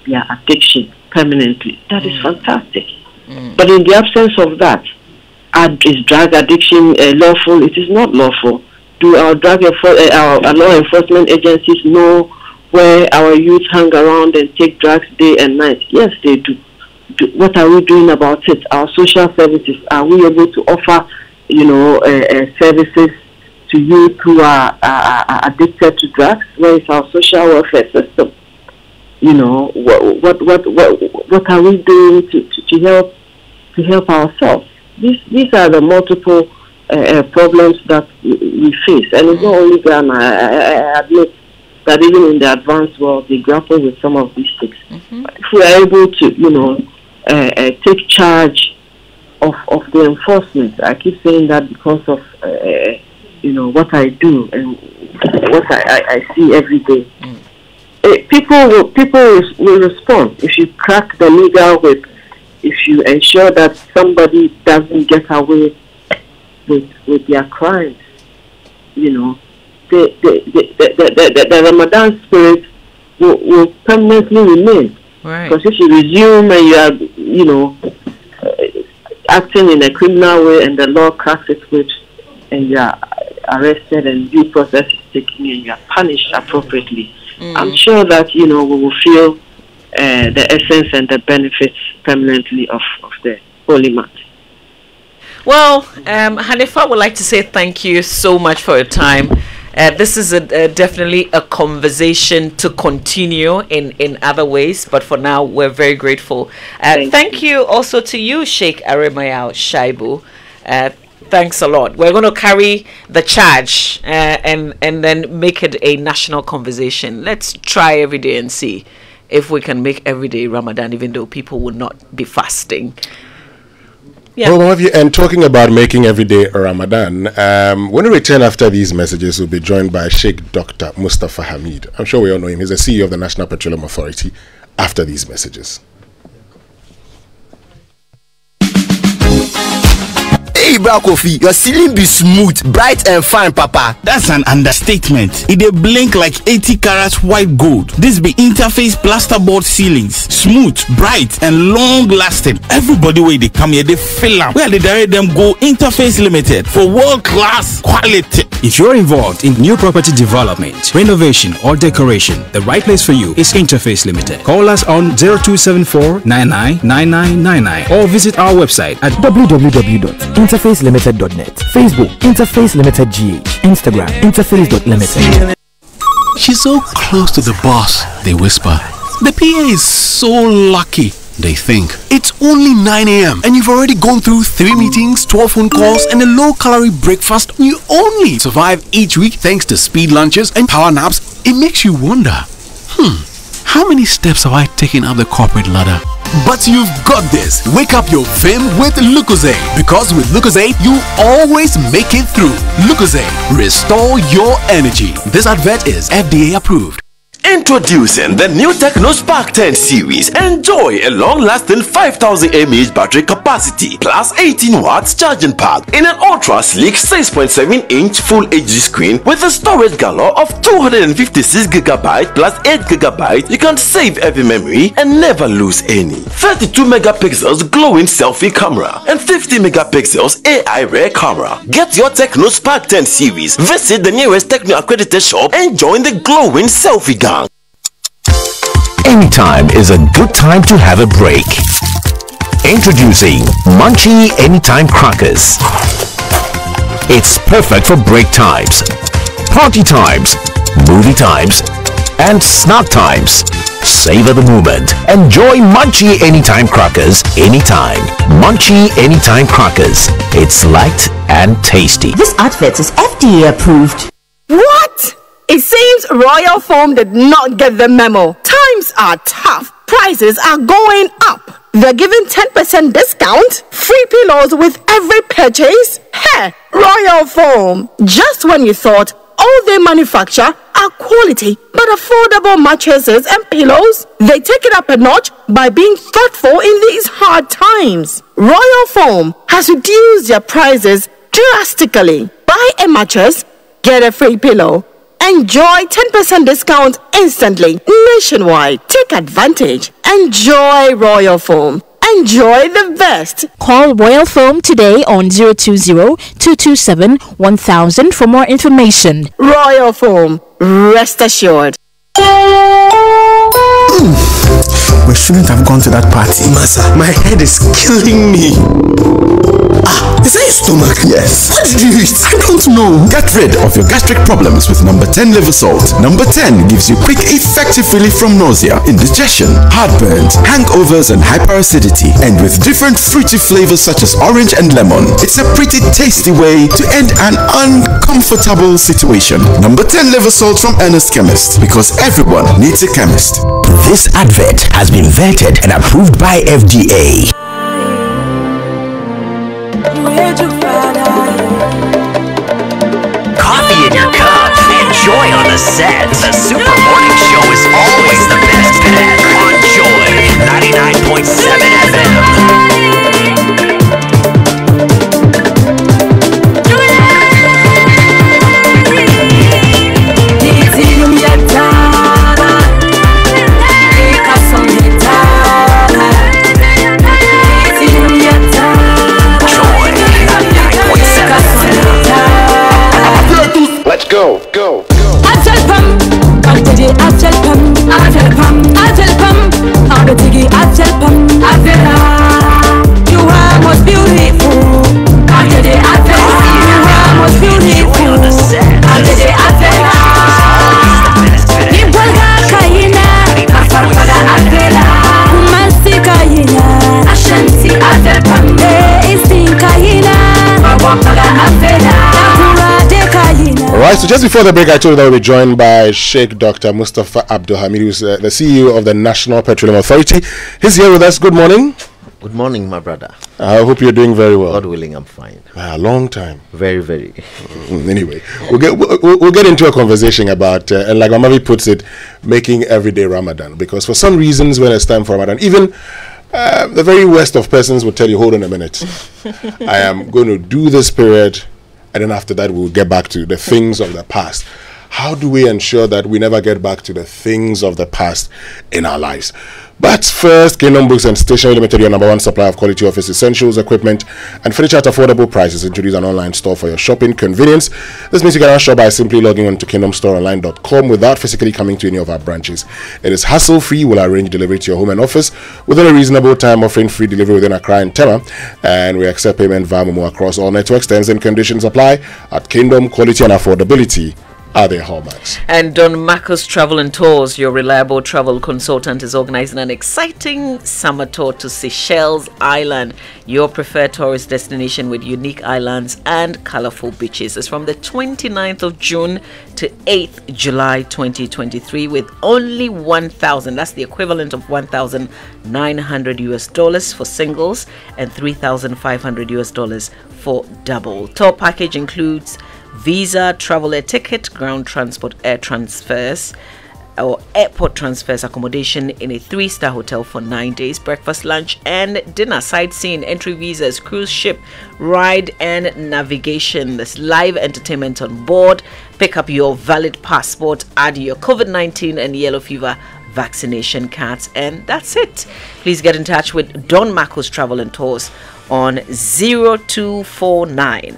their addiction permanently, that is fantastic. But in the absence of that, is drug addiction uh, lawful? It is not lawful. Do our drug enfor- uh, our, our law enforcement agencies know where our youth hang around and take drugs day and night? Yes, they do. do. What are we doing about it? Our social services are we able to offer, you know, uh, uh, services to youth who are addicted to drugs? Where is our social welfare system? You know, what what what what, what are we doing to, to, to help to help ourselves? These these are the multiple uh, uh, problems that we face, and it's not only Ghana. I, I, admit that even in the advanced world, they grapple with some of these things. If we are able to, you know, uh, uh, take charge of, of the enforcement, I keep saying that because of, uh, you know, what I do and what I, I, I see every day. Uh, people will people will, will respond if you crack the legal whip, if you ensure that somebody doesn't get away with with their crimes. You know, the the the, the, the, the, Ramadan spirit will, will permanently remain. Right. Because if you resume and you are, you know, uh, acting in a criminal way and the law cracks its whip and you are arrested and due process is taken and you are punished appropriately, I'm sure that, you know, we will feel uh, the essence and the benefits permanently of, of the holy month. Well, um, Hanifa would like to say thank you so much for your time. Uh, this is a, uh, definitely a conversation to continue in, in other ways, but for now, we're very grateful. Uh, thank, you. also to you, Sheikh Aremeyaw Shaibu. Uh, thanks a lot. We're going to carry the charge uh, and, and then make it a national conversation. Let's try every day and see if we can make every day Ramadan, even though people will not be fasting. Yeah. Well, you, and talking about making every day a Ramadan, um, when we return after these messages, we'll be joined by Sheikh Dr. Mustapha Hamid. I'm sure we all know him. He's the CEO of the National Petroleum Authority. After these messages. Hey, bro, Kofi, your ceiling be smooth, bright, and fine, Papa. That's an understatement. It dey blink like 80 carats white gold. This be interface plasterboard ceilings. Smooth, bright, and long lasting. Everybody wey dey come here, they feel am. Where they direct them go Interface Limited for world class quality. If you're involved in new property development, renovation, or decoration, the right place for you is Interface Limited. Call us on 0274 999999 or visit our website at www.interfacelimited.net. Facebook Interface Limited GH. Instagram Interface.limited. She's so close to the boss, they whisper. The PA is so lucky, they think. It's only 9 a.m. and you've already gone through 3 meetings, 12 phone calls, and a low calorie breakfast. You only survive each week thanks to speed lunches and power naps. It makes you wonder hmm, how many steps have I taken up the corporate ladder? But you've got this. Wake up your vim with Lucozade. Because with Lucozade, you always make it through. Lucozade, restore your energy. This advert is FDA approved. Introducing the new Tecno Spark 10 series. Enjoy a long-lasting 5000 mAh battery capacity plus 18 watts charging pad in an ultra sleek 6.7 inch full HD screen with a storage galore of 256 GB plus 8 GB. You can save every memory and never lose any. 32 megapixels glowing selfie camera and 50 megapixels AI rear camera. Get your Tecno Spark 10 series. Visit the nearest Tecno accredited shop and join the glowing selfie gang. Anytime is a good time to have a break. Introducing Munchie Anytime Crackers. It's perfect for break times, party times, movie times, and snack times. Savor the moment. Enjoy Munchie Anytime Crackers anytime. Munchie Anytime Crackers. It's light and tasty. This advert is FDA approved. What? It seems Royal Foam did not get the memo. Times are tough. Prices are going up. They're giving 10% discount, free pillows with every purchase. Hey, Royal Foam. Just when you thought all they manufacture are quality but affordable mattresses and pillows, they take it up a notch by being thoughtful in these hard times. Royal Foam has reduced their prices drastically. Buy a mattress, get a free pillow. Enjoy 10% discount instantly nationwide. Take advantage. Enjoy Royal Foam. Enjoy the best. Call Royal Foam today on 020-227-1000 for more information. Royal Foam. Rest assured. We shouldn't have gone to that party. Masa, my head is killing me. Ah, is that your stomach? Yes. What did you eat? I don't know. Get rid of your gastric problems with number 10 liver salt. Number 10 gives you quick, effective relief from nausea, indigestion, heartburns, hangovers, and hyperacidity. And with different fruity flavors such as orange and lemon, it's a pretty tasty way to end an uncomfortable situation. Number 10 liver salt from Ernest Chemist because everyone needs a chemist. This advert has been vetted and approved by FDA. Coffee in your cup. Enjoy on the set. The Super Morning Show is always the best bet. On Joy 99.7 Let's go, go. Afelpam, Kantede Afelpam, Afelpam, Afelpam, Abetigi Afelpam, Afela. You right, so just before the break, I told you that we'll be joined by Sheikh Dr. Mustapha Abdul Hamid, who's uh, the CEO of the National Petroleum Authority. He's here with us. Good morning. Good morning, my brother. I hope you're doing very well. God willing, I'm fine. Ah, long time. Very, very. Mm, Anyway, we'll get we'll we'll get into a conversation about, uh, and like Mamavi puts it, making everyday Ramadan. Because for some reasons, when it's time for Ramadan, even uh, the very worst of persons will tell you, "Hold on a minute, I am going to do this period, and then after that, we'll get back to the things of the past." How do we ensure that we never get back to the things of the past in our lives? But first, Kingdom Books and Stationery Limited, your number one supplier of quality office essentials, equipment, and furniture at affordable prices. Introduce an online store for your shopping convenience. This means you can shop by simply logging on to kingdomstoreonline.com without physically coming to any of our branches. It is hassle free. We'll arrange delivery to your home and office within a reasonable time, offering free delivery within Accra and Tema. And we accept payment via Momo across all networks. Terms and conditions apply at Kingdom Quality and Affordability are their hallmarks. And Don Marcos Travel and Tours, your reliable travel consultant, is organizing an exciting summer tour to Seychelles Island, your preferred tourist destination with unique islands and colorful beaches. It's from the 29th of June to 8th July 2023 with only 1,000. That's the equivalent of 1,900 US dollars for singles and 3,500 US dollars for double. Tour package includes visa, travel air ticket, ground transport, air transfers, or airport transfers, accommodation in a three star hotel for nine days, breakfast, lunch, and dinner, sightseeing, entry visas, cruise ship, ride, and navigation. There's live entertainment on board. Pick up your valid passport, add your COVID 19 and yellow fever vaccination cards, and that's it. Please get in touch with Don Marcos Travel and Tours on 0249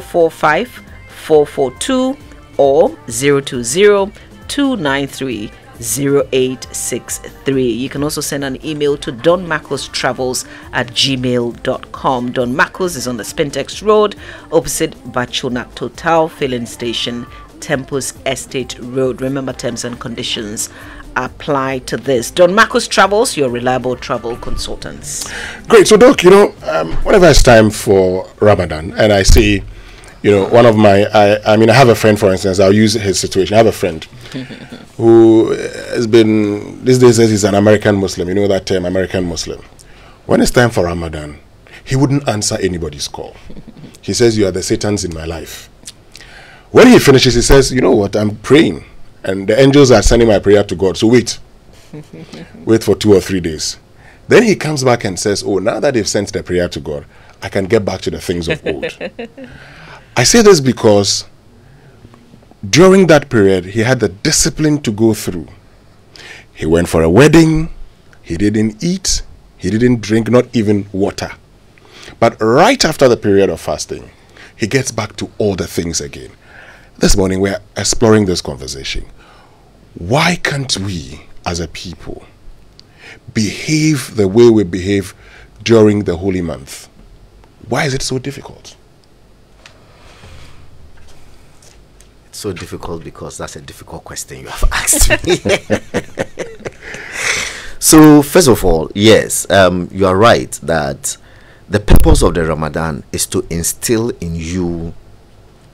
045 442 or 020 293 0863. You can also send an email to Don Marcos Travels at gmail.com. Don Marcos is on the Spintex Road opposite Bachunak Total filling station, Tempus Estate Road. Remember terms and conditions apply to this. Don Marcos Travels, your reliable travel consultants. Great. So, Doc, you know, um, whenever it's time for Ramadan and I see, you know, one of my, I, I mean, I have a friend, for instance, I'll use his situation. I have a friend who has been, these days says he's an American Muslim. You know that term, American Muslim. When it's time for Ramadan, he wouldn't answer anybody's call. He says, You are the Satans in my life. When he finishes, he says, You know what? I'm praying, and the angels are sending my prayer to God. So wait. wait for two or three days. Then he comes back and says, Oh, now that they've sent the prayer to God, I can get back to the things of old. I say this because during that period, he had the discipline to go through. He went for a wedding, he didn't eat, he didn't drink, not even water. But right after the period of fasting, he gets back to all the things again. This morning, we're exploring this conversation. Why can't we, as a people, behave the way we behave during the holy month? Why is it so difficult? So difficult because that's a difficult question you have asked me. so, first of all, yes, um, you are right that the purpose of the Ramadan is to instill in you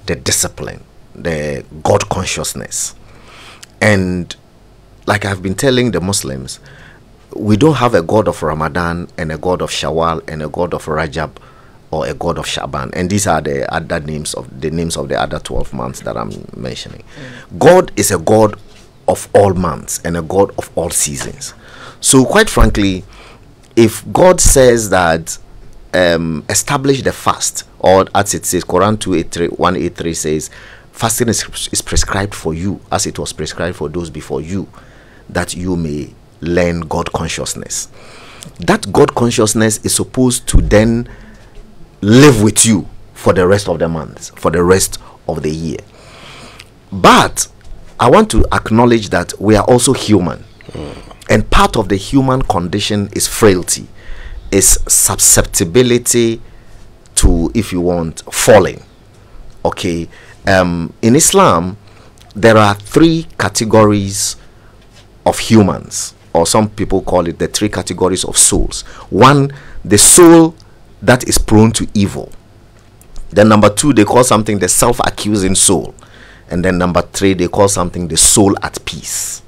the discipline, the God consciousness. And like I've been telling the Muslims, we don't have a God of Ramadan and a God of Shawwal and a God of Rajab or a god of Shaban. And these are the other names of the names of the other 12 months that I'm mentioning. Mm. God is a god of all months and a god of all seasons. So quite frankly, if God says that um, establish the fast, or as it says, Quran 283, 183 says, fasting is, is prescribed for you as it was prescribed for those before you, that you may learn God consciousness. That God consciousness is supposed to then live with you for the rest of the months, for the rest of the year. But I want to acknowledge that we are also human. Mm. And part of the human condition is frailty, is susceptibility to, if you want, falling. Okay. Um, in Islam, there are three categories of humans, or some people call it the three categories of souls. One, the soul that is prone to evil. Then number two, they call something the self-accusing soul. And then number three, they call something the soul at peace.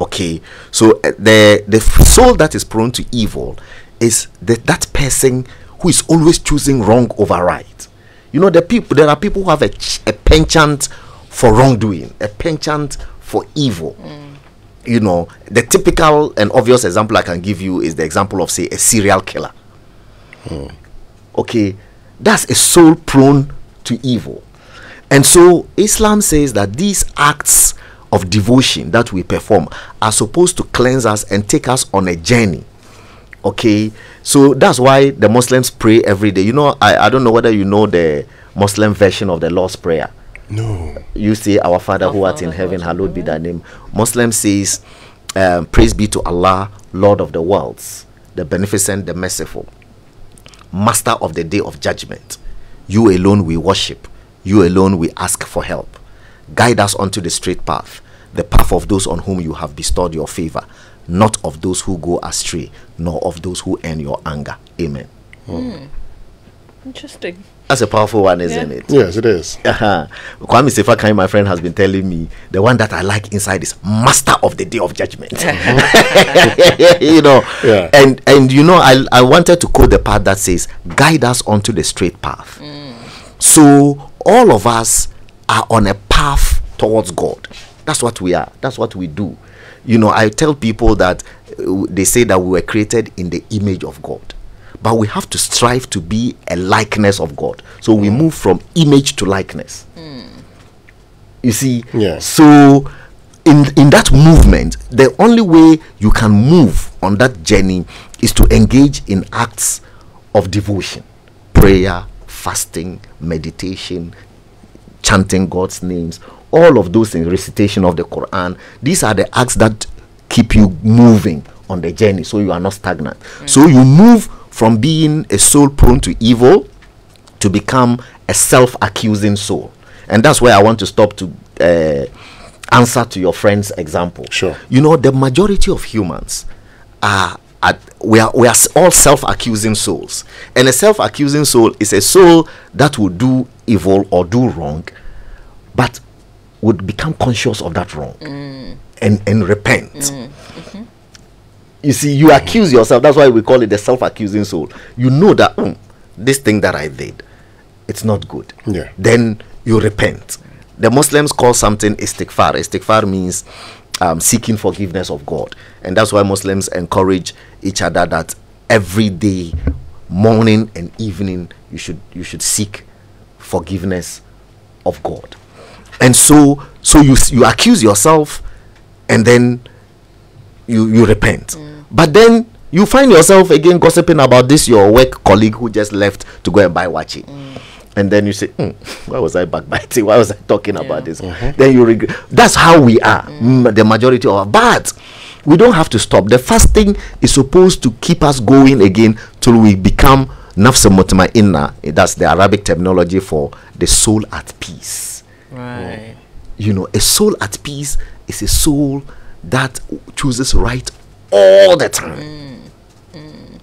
Okay, so uh, the the soul that is prone to evil is the, that person who is always choosing wrong over right. You know, the people there are people who have a, a penchant for wrongdoing, a penchant for evil. Mm. You know, the typical and obvious example I can give you is the example of say a serial killer Okay, that's a soul prone to evil. And so Islam says that these acts of devotion that we perform are supposed to cleanse us and take us on a journey. Okay, so that's why the Muslims pray every day. You know, I, I don't know whether you know the Muslim version of the Lord's Prayer. No. You say, Our Father who art in heaven, hallowed be thy name. Muslim says, um, Praise be to Allah, Lord of the worlds, the beneficent, the merciful master of the day of judgment. You alone we worship. You alone we ask for help. Guide us onto the straight path, the path of those on whom you have bestowed your favor, not of those who go astray, nor of those who earn your anger. Amen. Mm. Interesting. That's a powerful one, isn't Yeah. it? Yes, it is. Uh-huh. Kwame Sefa Kayi, my friend, has been telling me the one that I like inside is Master of the Day of Judgment. you know, Yeah. and and you know, I I wanted to quote the part that says, "Guide us onto the straight path." So all of us are on a path towards God. That's what we are. That's what we do. You know, I tell people that uh, they say that we were created in the image of God. But we have to strive to be a likeness of God. So we mm. move from image to likeness. Hmm. You see? Yeah. So in in that movement, the only way you can move on that journey is to engage in acts of devotion, prayer, fasting, meditation, chanting God's names, all of those things, recitation of the Quran. These are the acts that keep you moving on the journey so you are not stagnant. Hmm. So you move from being a soul prone to evil to become a self accusing soul. And that's where I want to stop to uh, answer to your friend's example. Sure. You know, the majority of humans are. At, we are we are all self-accusing souls, and a self-accusing soul is a soul that will do evil or do wrong, but would become conscious of that wrong mm. and and repent. Mm. Mm-hmm. You see, you accuse yourself. That's why we call it the self-accusing soul. You know that "Hmm, this thing that I did, it's not good. Yeah. Then you repent. The Muslims call something istighfar. Istighfar means um, seeking forgiveness of God, and that's why Muslims encourage each other that every day, morning and evening, you should you should seek forgiveness of God. And so, so you you accuse yourself, and then you you repent. But then you find yourself again gossiping about this your work colleague who just left to go and buy waakye. And then you say, "Hmm, why was I backbiting? Why was I talking about this? Then you regret. That's how we are, mm, the majority of us. But we don't have to stop. The fasting is supposed to keep us going again till we become nafs mutma'inna. That's the Arabic terminology for the soul at peace Right. you know a soul at peace is a soul that chooses right all the time. Mm. Mm.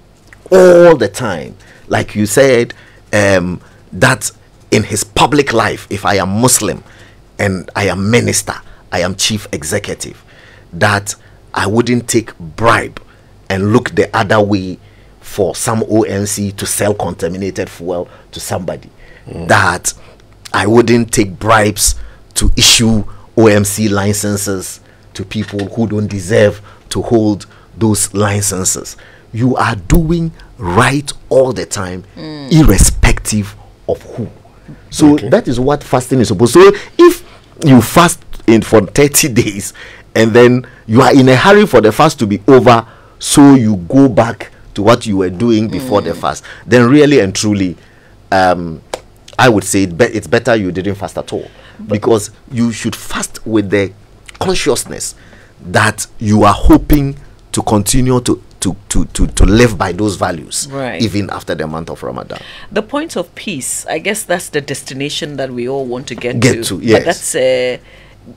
All the time. Like you said um that in his public life if i am muslim and i am minister i am chief executive that i wouldn't take bribe and look the other way for some omc to sell contaminated fuel to somebody. Mm. That I wouldn't take bribes to issue OMC licenses to people who don't deserve to hold those licenses. You are doing right all the time, irrespective of who. So that is what fasting is supposed. So if you fast in for 30 days and then you are in a hurry for the fast to be over, so you go back to what you were doing before the fast, then really and truly, um, I would say it be- it's better you didn't fast at all because you should fast with the consciousness that you are hoping to continue to to to to, to live by those values Right. even after the month of Ramadan. The point of peace, I guess that's the destination that we all want to get, Get to. to, But that's uh,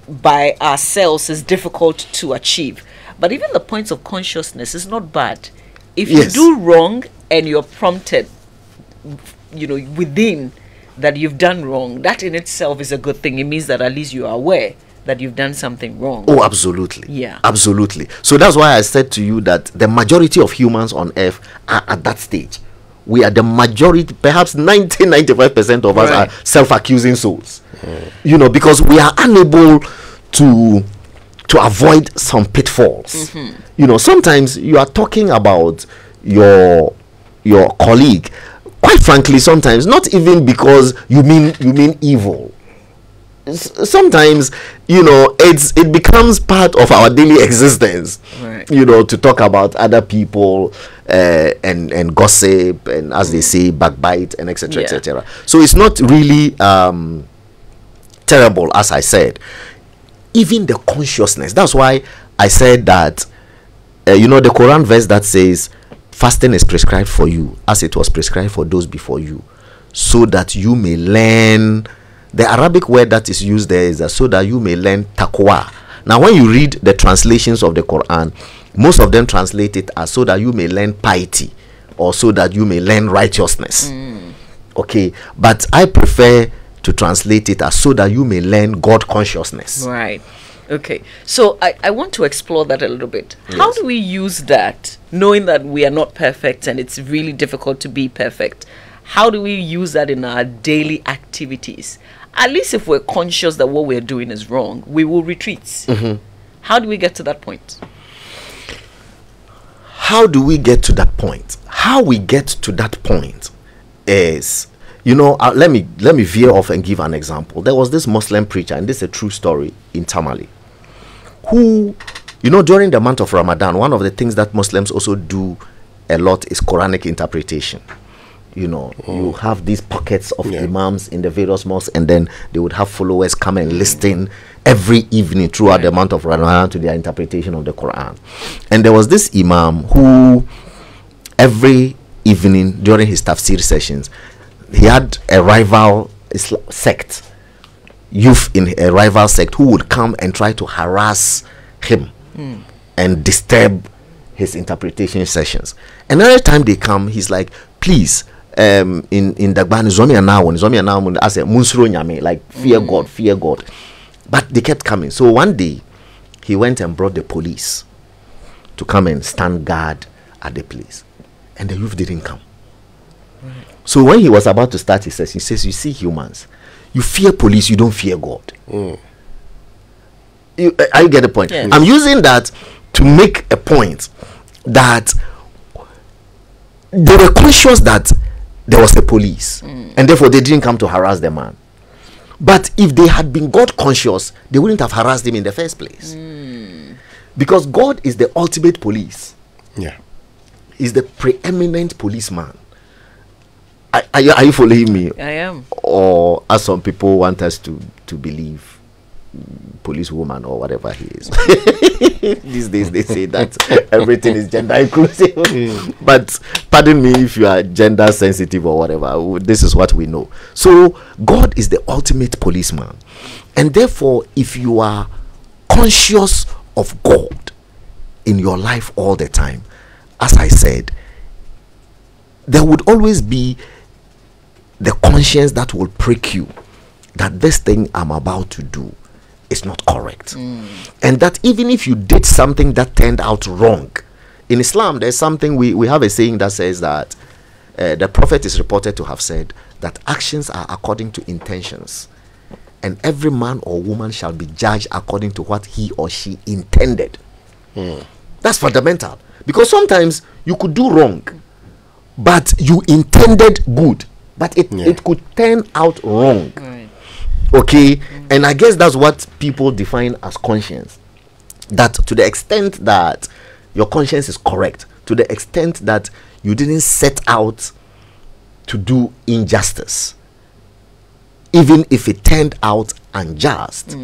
by ourselves is difficult to achieve. But even the points of consciousness is not bad. If Yes. you do wrong and you're prompted, you know, within that you've done wrong, that in itself is a good thing. It means that at least you are aware that you've done something wrong. Oh, absolutely. Yeah. Absolutely. So that's why I said to you that the majority of humans on earth are at that stage. We are the majority, perhaps 90 95% of us Right. are self accusing souls. Mm. You know, because we are unable to to avoid some pitfalls. Mm-hmm. You know, sometimes you are talking about your your colleague quite frankly sometimes not even because you mean you mean evil sometimes you know it's it becomes part of our daily existence Right. you know to talk about other people uh, and and gossip and as they say backbite and etc Yeah. etc so it's not really um terrible as i said even the consciousness that's why i said that uh, you know the quran verse that says fasting is prescribed for you as it was prescribed for those before you so that you may learn the arabic word that is used there is that so that you may learn taqwa now when you read the translations of the quran most of them translate it as so that you may learn piety or so that you may learn righteousness mm. okay but i prefer to translate it as so that you may learn god consciousness Right. Okay. So I, I want to explore that a little bit. How do we use that, knowing that we are not perfect and it's really difficult to be perfect? How do we use that in our daily activities? At least if we're conscious that what we're doing is wrong, we will retreat. Mhm. How do we get to that point? how do we get to that point how we get to that point is you know uh, let me let me veer off and give an example there was this muslim preacher and this is a true story in tamale who you know during the month of ramadan one of the things that muslims also do a lot is quranic interpretation you know oh. you have these pockets of imams in the various mosques and then they would have followers come and listen every evening throughout the month of ramadan to their interpretation of the quran. And there was this imam who every evening during his tafsir sessions he had a rival sect youth in a rival sect who would come and try to harass him hmm. and disturb his interpretation sessions. And every time they come, he's like, please, um, in in Dagbani, Zomi Anawon, Zomi Anawon, I say, Munsuro Nyame, like, fear Mm. God, fear God. But they kept coming. So one day, he went and brought the police to come and stand guard at the place. And the youth didn't come. So when he was about to start his session, he says, You see, humans, you fear police, you don't fear God. You, uh, I get the point. Yes. I'm using that to make a point that they were conscious that there was a police, mm. and therefore they didn't come to harass the man. But if they had been God conscious, they wouldn't have harassed him in the first place. Mm. Because God is the ultimate police. Yeah. He's the preeminent policeman. Are, are, you, are you following me? I am. Or as some people want us to, to believe, policewoman or whatever he is. These days they say that everything is gender inclusive. but pardon me if you are gender sensitive or whatever. This is what we know. So God is the ultimate policeman. And therefore, if you are conscious of God in your life all the time, as I said, there would always be the conscience that will prick you that this thing I'm about to do is not correct. And that even if you did something that turned out wrong, in Islam, there's something we, we have a saying that says that uh, the Prophet is reported to have said that actions are according to intentions, and every man or woman shall be judged according to what he or she intended. That's fundamental because sometimes you could do wrong, but you intended good, but it, it could turn out wrong. Okay, and I guess that's what people define as conscience. That to the extent that your conscience is correct, to the extent that you didn't set out to do injustice, even if it turned out unjust,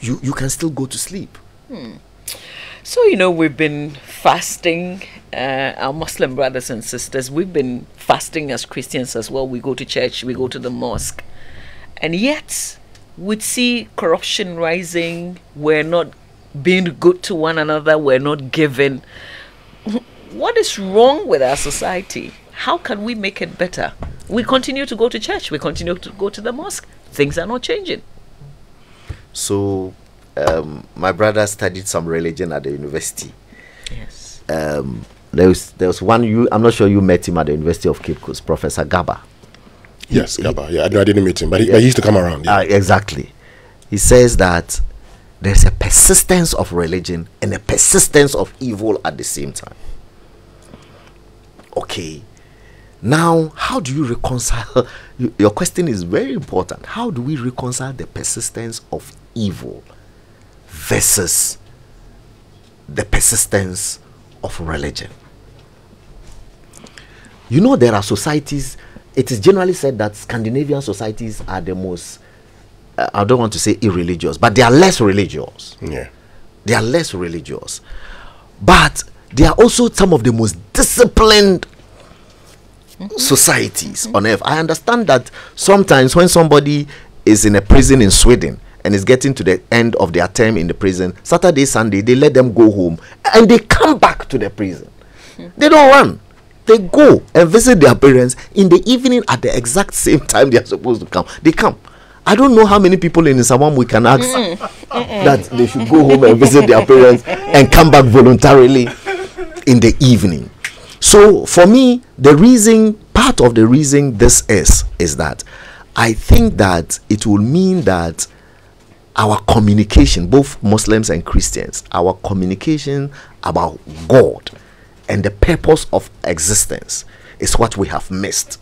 you, you can still go to sleep. Hmm. So, you know, we've been fasting, uh, our Muslim brothers and sisters, we've been fasting as Christians as well. We go to church, we go to the mosque. And yet, we'd see corruption rising. We're not being good to one another, we're not giving. What is wrong with our society? How can we make it better? We continue to go to church, we continue to go to the mosque. Things are not changing. So, um, my brother studied some religion at the university. Yes. Um, there was there was one you. I'm not sure you met him at the University of Cape Coast, Professor Gaba. Yes, Gaba. Yeah, I, I didn't meet him, but he, but he used to come around. Uh, exactly. He says that there's a persistence of religion and a persistence of evil at the same time. Okay. Now, how do you reconcile? Your question is very important. How do we reconcile the persistence of evil versus the persistence of religion? You know, there are societies, it is generally said that Scandinavian societies are the most, uh, I don't want to say irreligious, but they are less religious. Yeah. They are less religious. But they are also some of the most disciplined mm-hmm. societies on mm-hmm. earth. I understand that sometimes when somebody is in a prison in Sweden and is getting to the end of their term in the prison, Saturday, Sunday, they let them go home and they come back to the prison. Mm-hmm. They don't run. They go and visit their parents in the evening at the exact same time they are supposed to come. They come. I don't know how many people in Nsawam we can ask that they should go home and visit their parents and come back voluntarily in the evening. So for me, the reason, part of the reason this is, is that I think that it will mean that our communication, both Muslims and Christians, our communication about God and the purpose of existence is what we have missed.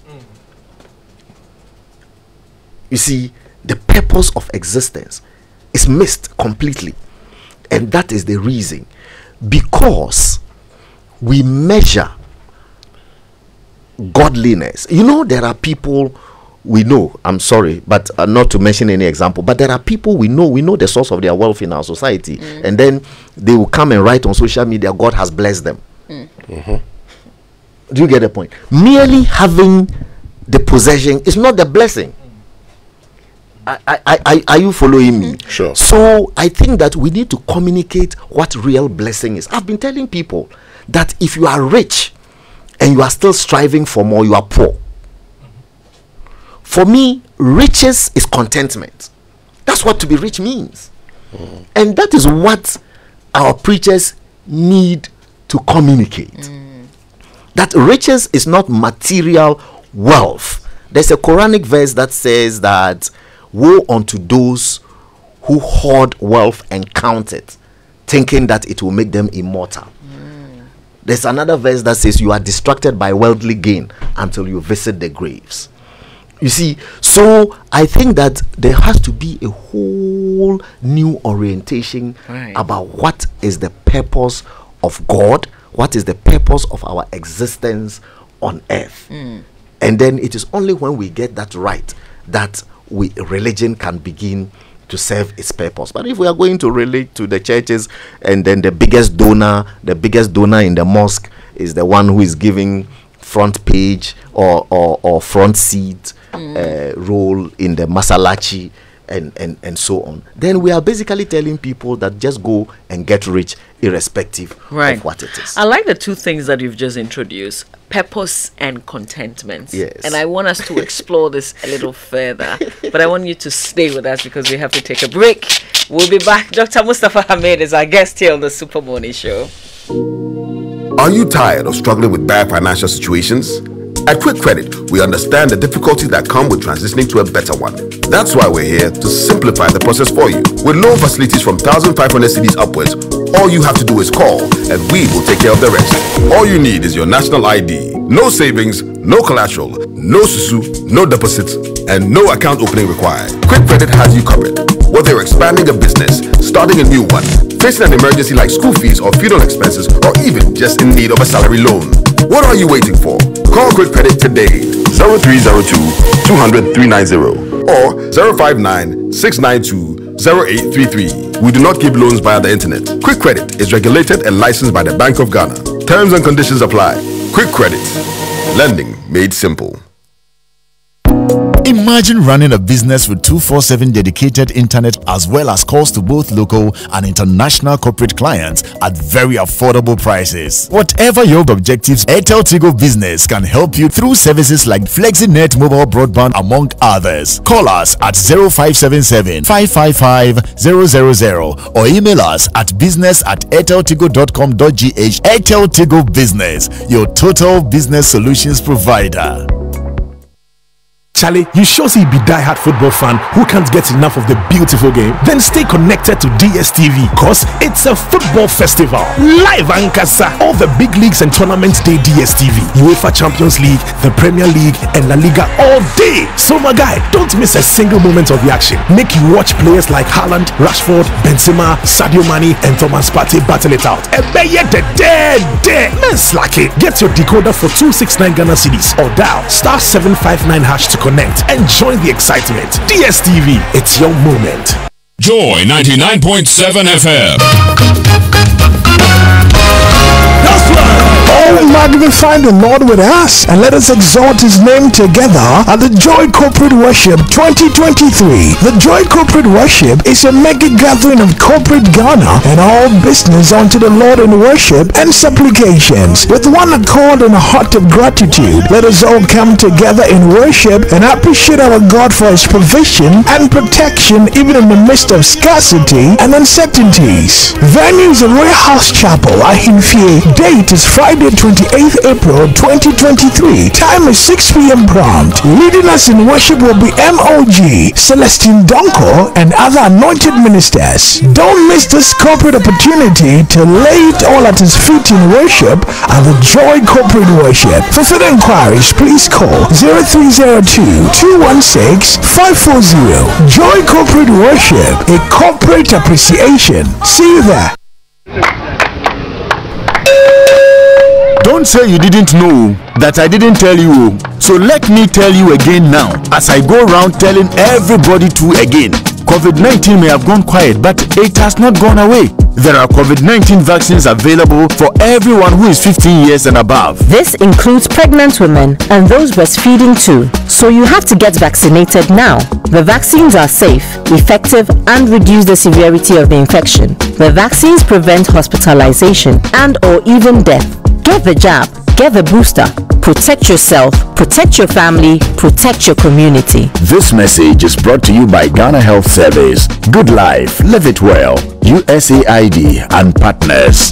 You see, the purpose of existence is missed completely. And that is the reason. Because we measure godliness. You know, there are people we know, I'm sorry, but uh, not to mention any example, but there are people we know, we know the source of their wealth in our society. Mm. And then they will come and write on social media, God has blessed them. Mm. Do you get the point? Merely having the possession is not the blessing. I, I, I, are you following me? Sure. So I think that we need to communicate what real blessing is. I've been telling people that if you are rich and you are still striving for more, you are poor. For me, riches is contentment. That's what to be rich means. And that is what our preachers need to communicate. That riches is not material wealth. There's a Quranic verse that says that woe unto those who hoard wealth and count it, thinking that it will make them immortal. There's another verse that says you are distracted by worldly gain until you visit the graves. You see, so I think that there has to be a whole new orientation Right. about what is the purpose of God, what is the purpose of our existence on earth. Mm. And then it is only when we get that right that we religion can begin to serve its purpose. But if we are going to relate to the churches and then the biggest donor, the biggest donor in the mosque is the one who is giving front page or or, or front seat uh, role in the masalachi and, and and so on then we are basically telling people that just go and get rich irrespective Right. of what it is I like the two things that you've just introduced purpose and contentment. Yes. And I want us to explore this a little further. But I want you to stay with us because we have to take a break. We'll be back. Dr. Mustapha Hamid is our guest here on the Super Morning Show. Are you tired of struggling with bad financial situations? At Quick Credit, we understand the difficulties that come with transitioning to a better one. That's why we're here to simplify the process for you. With loan facilities from 1,500 cedis upwards, all you have to do is call and we will take care of the rest. All you need is your national ID. No savings, no collateral, no susu, no deposits, and no account opening required. Quick Credit has you covered. Whether you're expanding a business, starting a new one, facing an emergency like school fees or funeral expenses, or even just in need of a salary loan. What are you waiting for? Call Quick Credit today 0302 200 390 or 059 692 0833. We do not give loans via the internet. Quick Credit is regulated and licensed by the Bank of Ghana. Terms and conditions apply. Quick Credit. Lending made simple. Imagine running a business with 247 dedicated internet as well as calls to both local and international corporate clients at very affordable prices. Whatever your objectives, Airtel Tigo Business can help you through services like FlexiNet mobile broadband among others. Call us at 0577 555 000 or email us at business at airteltigo.com.gh. Airtel Tigo Business, your total business solutions provider. Charlie, you sure you be die-hard football fan who can't get enough of the beautiful game? Then stay connected to DSTV cause it's a football festival. Live Ankasa. All the big leagues and tournaments day DSTV. UEFA Champions League, the Premier League, and La Liga all day. So my guy, don't miss a single moment of the action. Make you watch players like Haaland, Rashford, Benzema, Sadio Mane, and Thomas Partey battle it out. Ebeye the dead dead. Man slack it. Get your decoder for 269 Ghana cedis or dial star 759 hash connect and join the excitement. DSTV, it's your moment. Joy 99.7 FM. Oh, magnify the Lord with us and let us exalt his name together at the Joy Corporate Worship 2023. The Joy Corporate Worship is a mega gathering of corporate Ghana and all business unto the Lord in worship and supplications. With one accord and a heart of gratitude, let us all come together in worship and appreciate our God for his provision and protection even in the midst of scarcity and uncertainties. Venue is the Royal House Chapel, Ahemfie. Date is Friday 28 28th April 2023. Time is 6 p.m. prompt. Leading us in worship will be MOG, Celestine Donkor, and other anointed ministers. Don't miss this corporate opportunity to lay it all at his feet in worship at the Joy Corporate Worship. For further inquiries, please call 0302 216 540. Joy Corporate Worship, a corporate appreciation. See you there. Don't say you didn't know that I didn't tell you. So let me tell you again now as I go around telling everybody to again. COVID 19 may have gone quiet, but it has not gone away. There are COVID 19 vaccines available for everyone who is 15 years and above. This includes pregnant women and those breastfeeding too. So you have to get vaccinated now. The vaccines are safe, effective, and reduce the severity of the infection. The vaccines prevent hospitalization and or even death. Get the jab, get the booster. Protect yourself, protect your family, protect your community. This message is brought to you by Ghana Health Service. Good life, live it well. USAID and partners.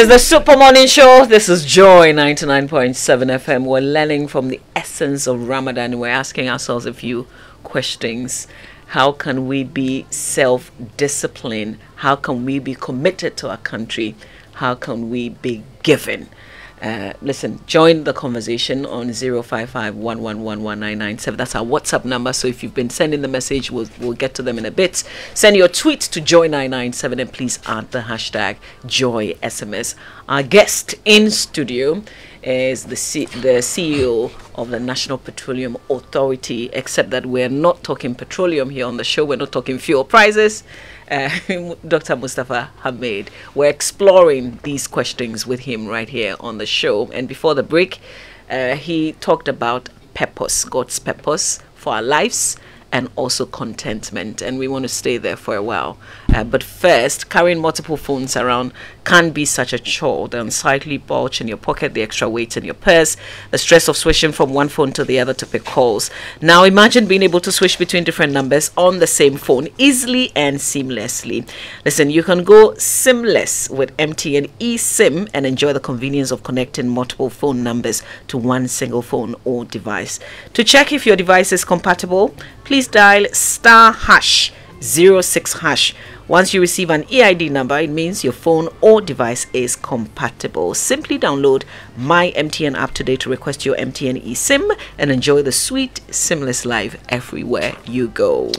It's the Super Morning Show. This is Joy 99.7 FM. We're learning from the essence of Ramadan. We're asking ourselves a few questions. How can we be self disciplined? How can we be committed to our country? How can we be given? Uh, listen, join the conversation on 055 That's our WhatsApp number. So if you've been sending the message, we'll, we'll get to them in a bit. Send your tweet to Joy997 and please add the hashtag JoySMS. Our guest in studio is the, C- the CEO of the National Petroleum Authority, except that we're not talking petroleum here on the show, we're not talking fuel prices. Uh, Dr. Mustapha Hamid. We're exploring these questions with him right here on the show. And before the break, uh, he talked about purpose, God's purpose for our lives and also contentment. And we want to stay there for a while. Uh, but first, carrying multiple phones around can be such a chore. The unsightly bulge in your pocket, the extra weight in your purse, the stress of switching from one phone to the other to pick calls. Now, imagine being able to switch between different numbers on the same phone easily and seamlessly. Listen, you can go seamless with MTN eSIM and enjoy the convenience of connecting multiple phone numbers to one single phone or device. To check if your device is compatible, please dial star hash 06 hash. Once you receive an EID number, it means your phone or device is compatible. Simply download my MTN app today to request your MTN eSIM and enjoy the sweet, seamless life everywhere you go.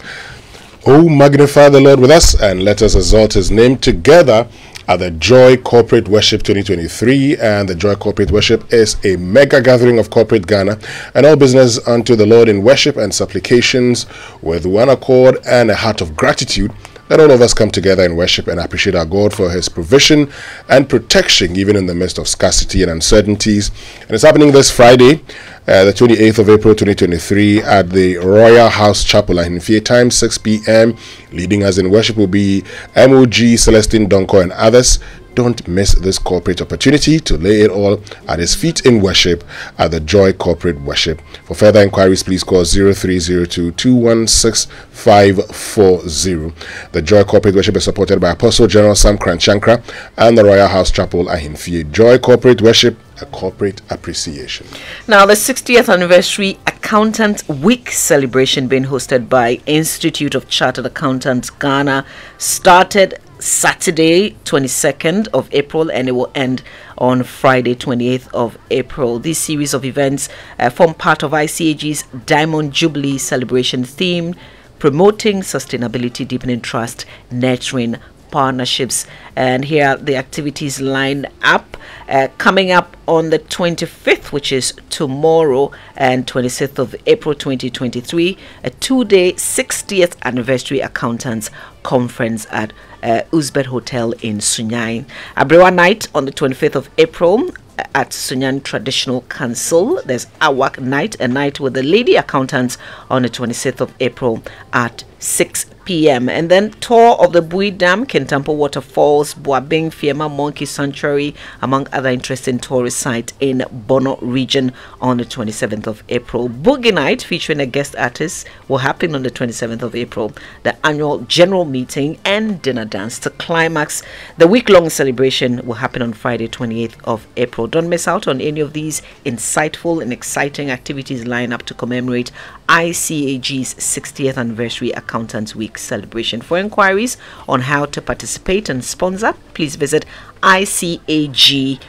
Oh, magnify the Lord with us and let us exalt his name together at the Joy Corporate Worship 2023. And the Joy Corporate Worship is a mega gathering of corporate Ghana and all business unto the Lord in worship and supplications with one accord and a heart of gratitude let all of us come together in worship and appreciate our God for his provision and protection, even in the midst of scarcity and uncertainties. And it's happening this Friday, uh, the 28th of April 2023, at the Royal House Chapel in Fie time, 6 p.m. Leading us in worship will be MOG, Celestine Donkor, and others. Don't miss this corporate opportunity to lay it all at his feet in worship at the Joy Corporate Worship. For further inquiries, please call 0302 216 540. The Joy Corporate Worship is supported by Apostle General Sam Korankye and the Royal House Chapel Ahemfie. Joy Corporate Worship a corporate appreciation. Now, the 60th anniversary Accountant Week celebration being hosted by Institute of Chartered Accountants Ghana started Saturday 22nd of April and it will end on Friday 28th of April. This series of events uh, form part of ICAG's Diamond Jubilee celebration theme promoting sustainability, deepening trust, nurturing partnerships. And here the activities lined up. Uh, coming up on the 25th, which is tomorrow, and 26th of April 2023, a two day 60th anniversary accountants conference at uh, Hotel in Sunyani. Abrewa night on the 25th of April, at Sunyan Traditional Council. There's Awak Night, a night with the lady accountants on the 26th of April at 6 p.m. And then tour of the Bui Dam, Kintampo Waterfalls, Boabeng, Fiema Monkey Sanctuary, among other interesting tourist sites in Bono region on the 27th of April. Boogie Night, featuring a guest artist, will happen on the 27th of April. The annual general meeting and dinner dance to climax. The week-long celebration will happen on Friday, 28th of April. Don't miss out on any of these insightful and exciting activities lined up to commemorate ICAG's 60th anniversary Accountants Week celebration. For inquiries on how to participate and sponsor, please visit icag.org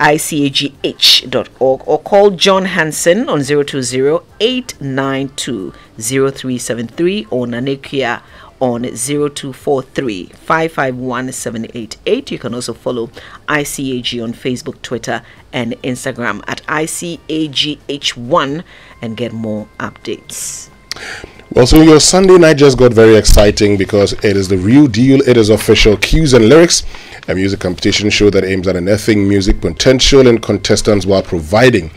icagh.org or call John Hansen on 020-892-0373 or Nanekia on 0243 551 788. You can also follow ICAG on Facebook, Twitter, and Instagram at ICAGH1 and get more updates. Well, so your Sunday night just got very exciting because it is the real deal. It is official cues and lyrics, a music competition show that aims at unearthing music potential in contestants while providing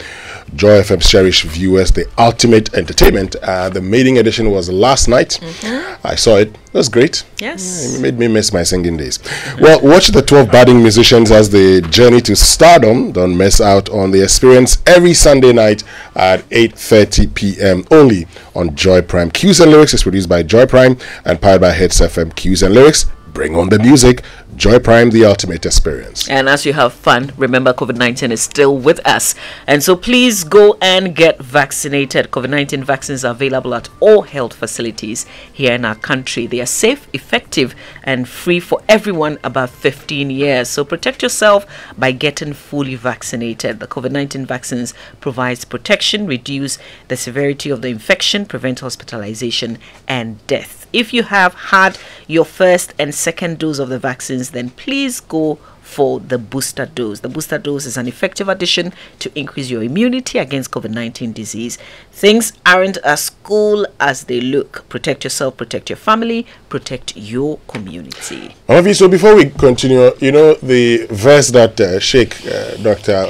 Joy FM's cherished viewers the ultimate entertainment. Uh, the maiden edition was last night. Mm-hmm. I saw it. It was great. Yes. It made me miss my singing days. Well, watch the 12 budding musicians as they journey to stardom. Don't miss out on the experience every Sunday night at 8.30 p.m. only on Joy Prime. Cues and Lyrics is produced by Joy Prime and powered by Hits FM. Cues and Lyrics, bring on the music. Joy Prime, the ultimate experience. And as you have fun, remember COVID 19 is still with us. And so please go and get vaccinated. COVID 19 vaccines are available at all health facilities here in our country. They are safe, effective, and free for everyone above 15 years. So protect yourself by getting fully vaccinated. The COVID 19 vaccines provides protection, reduce the severity of the infection, prevent hospitalization and death. If you have had your first and second dose of the vaccines, then please go for the booster dose. The booster dose is an effective addition to increase your immunity against COVID 19 disease. Things aren't as cool as they look. Protect yourself, protect your family, protect your community. Avi, so before we continue, you know the verse that uh, Sheikh uh, Dr.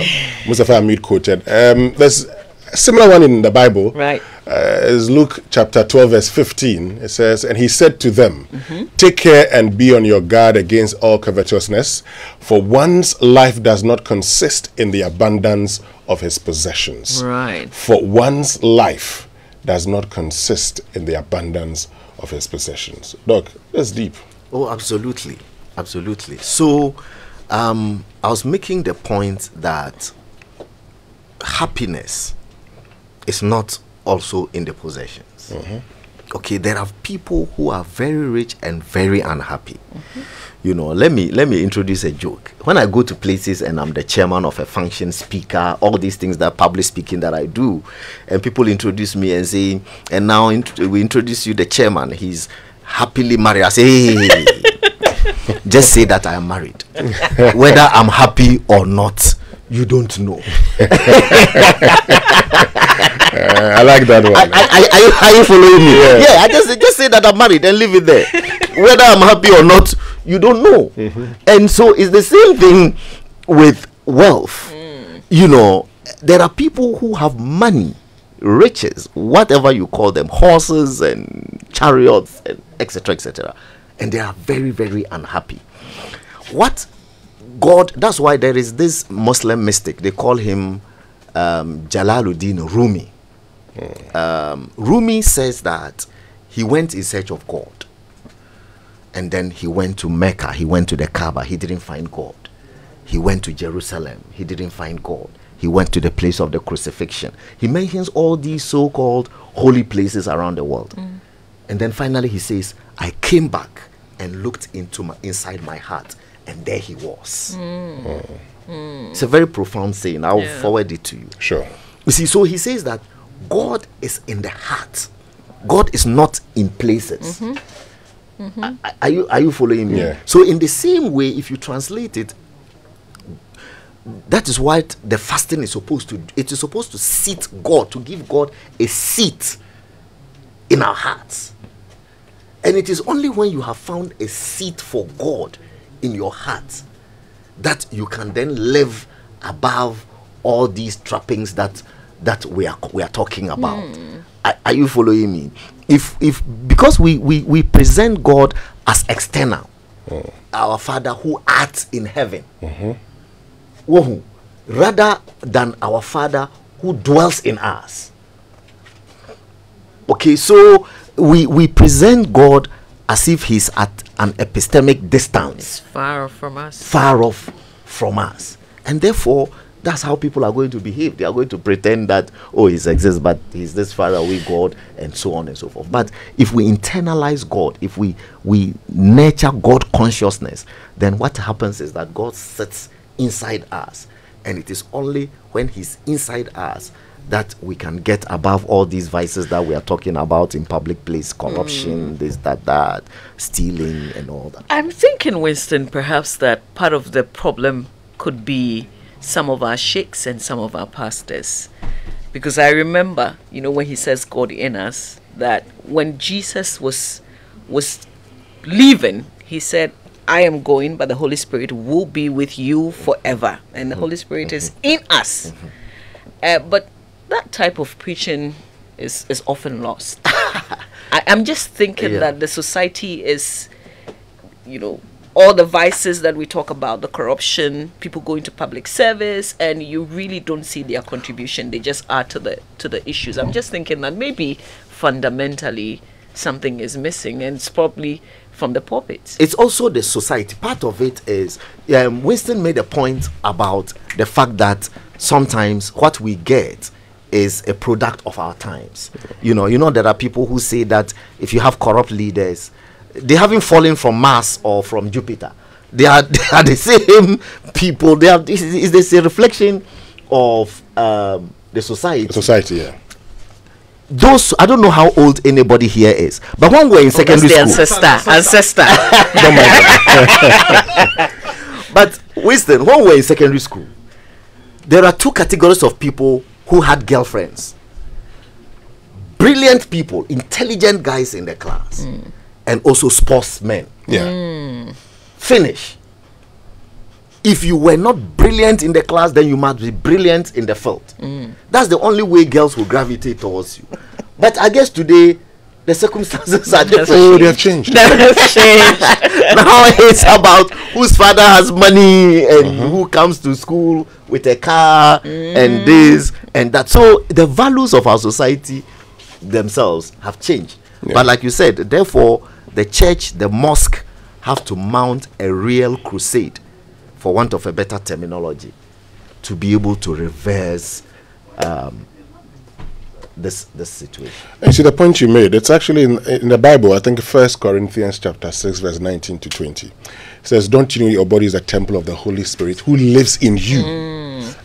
Mustapha Hamid quoted. Um, there's a similar one in the Bible. Right. Uh, is Luke chapter 12, verse 15. It says, And he said to them, Mhm. Take care and be on your guard against all covetousness, for one's life does not consist in the abundance of his possessions. Right. For one's life does not consist in the abundance of his possessions. Doc, that's deep. Oh, absolutely, absolutely. So, um, I was making the point that happiness is not also in the possessions. Mm-hmm. Okay, there are people who are very rich and very unhappy. Mm-hmm. You know, let me let me introduce a joke. When I go to places and I'm the chairman of a function, speaker, all these things that public speaking that I do, and people introduce me and say, and now int- we introduce you the chairman. He's happily married. I say, hey, just say that I am married. Whether I'm happy or not, you don't know. Uh, I like that one. I, I, are, you, are you following me? Yeah. Yeah. I just just say that I'm married and leave it there. Whether I'm happy or not, you don't know. And so it's the same thing with wealth. You know, there are people who have money, riches, whatever you call them, horses and chariots and etc. etc. And they are very, very unhappy. What God, that's why there is this Muslim mystic, they call him um, Jalaluddin Rumi. Um, Rumi says that he went in search of God. And then he went to Mecca, he went to the Kaaba, he didn't find God. He went to Jerusalem, he didn't find God. He went to the place of the crucifixion. He mentions all these so called holy places around the world. And then finally he says, I came back and looked into my inside my heart, and there he was. Hmm. Hmm. It's a very profound saying. I'll Yeah. forward it to you. Sure. You see, so he says that God is in the heart. God is not in places. Mm-hmm. Mm-hmm. Are- Are you are you following me? Yeah. So in the same way, if you translate it, that is what the fasting is supposed to. It is supposed to seat God to give God a seat in our hearts. And it is only when you have found a seat for God in your heart that you can then live above all these trappings that that we are we are talking about. Hmm. Are, are you following me? If if because we we, we present God as external, hmm. our Father who art in heaven, mm-hmm. Wohu, rather than our Father who dwells in us. Okay, so we we present God as if he's at an epistemic distance It's Far off from us. far off from us. And therefore, that's how people are going to behave. They are going to pretend that, oh, he exists, but he's this far away God, and so on and so forth. But if we internalize God, if we, we nurture God consciousness, then what happens is that God sits inside us. And it is only when he's inside us that we can get above all these vices that we are talking about in public place corruption, mm. this, that, that, stealing, and all that. I'm thinking, Winston, perhaps that part of the problem could be some of our sheikhs and some of our pastors. Because I remember, you know, when he says God in us, that when Jesus was was leaving, he said, I am going, but the Holy Spirit will be with you forever. And the Holy Spirit is mm-hmm. in us. Mm-hmm. Uh, but that type of preaching is, is often lost. I, I'm just thinking Yeah. that the society is, you know, all the vices that we talk about, the corruption, people going to public service, and you really don't see their contribution. They just add to the to the issues. I'm just thinking that maybe fundamentally something is missing, and it's probably from the pulpits. it's also the society. Part of it is um, Winston made a point about the fact that sometimes what we get is a product of our times. You know, you know there are people who say that if you have corrupt leaders, they haven't fallen from Mars or from Jupiter. They are they are the same people. They are. This is this a reflection of um, the society. Society, yeah. Those I don't know how old anybody here is, but when we're in secondary the school, ancestor, ancestor. but Winston, when we were in secondary school, there are two categories of people who had girlfriends. Brilliant people, intelligent guys in the class, mm. and also sportsmen. Yeah. Mm. Finish. If you were not brilliant in the class, then you must be brilliant in the field. Mm. That's the only way girls will gravitate towards you. But I guess today the circumstances are different. Oh, they have changed. now it's about whose father has money and who comes to school with a car and this and that. So the values of our society themselves have changed. But like you said, therefore, the church, the mosque have to mount a real crusade, for want of a better terminology, to be able to reverse um, this this situation. And see the point you made. It's actually in, in the Bible. I think First Corinthians chapter six, verse nineteen to twenty, says, "Don't you know your body is a temple of the Holy Spirit, who lives in you,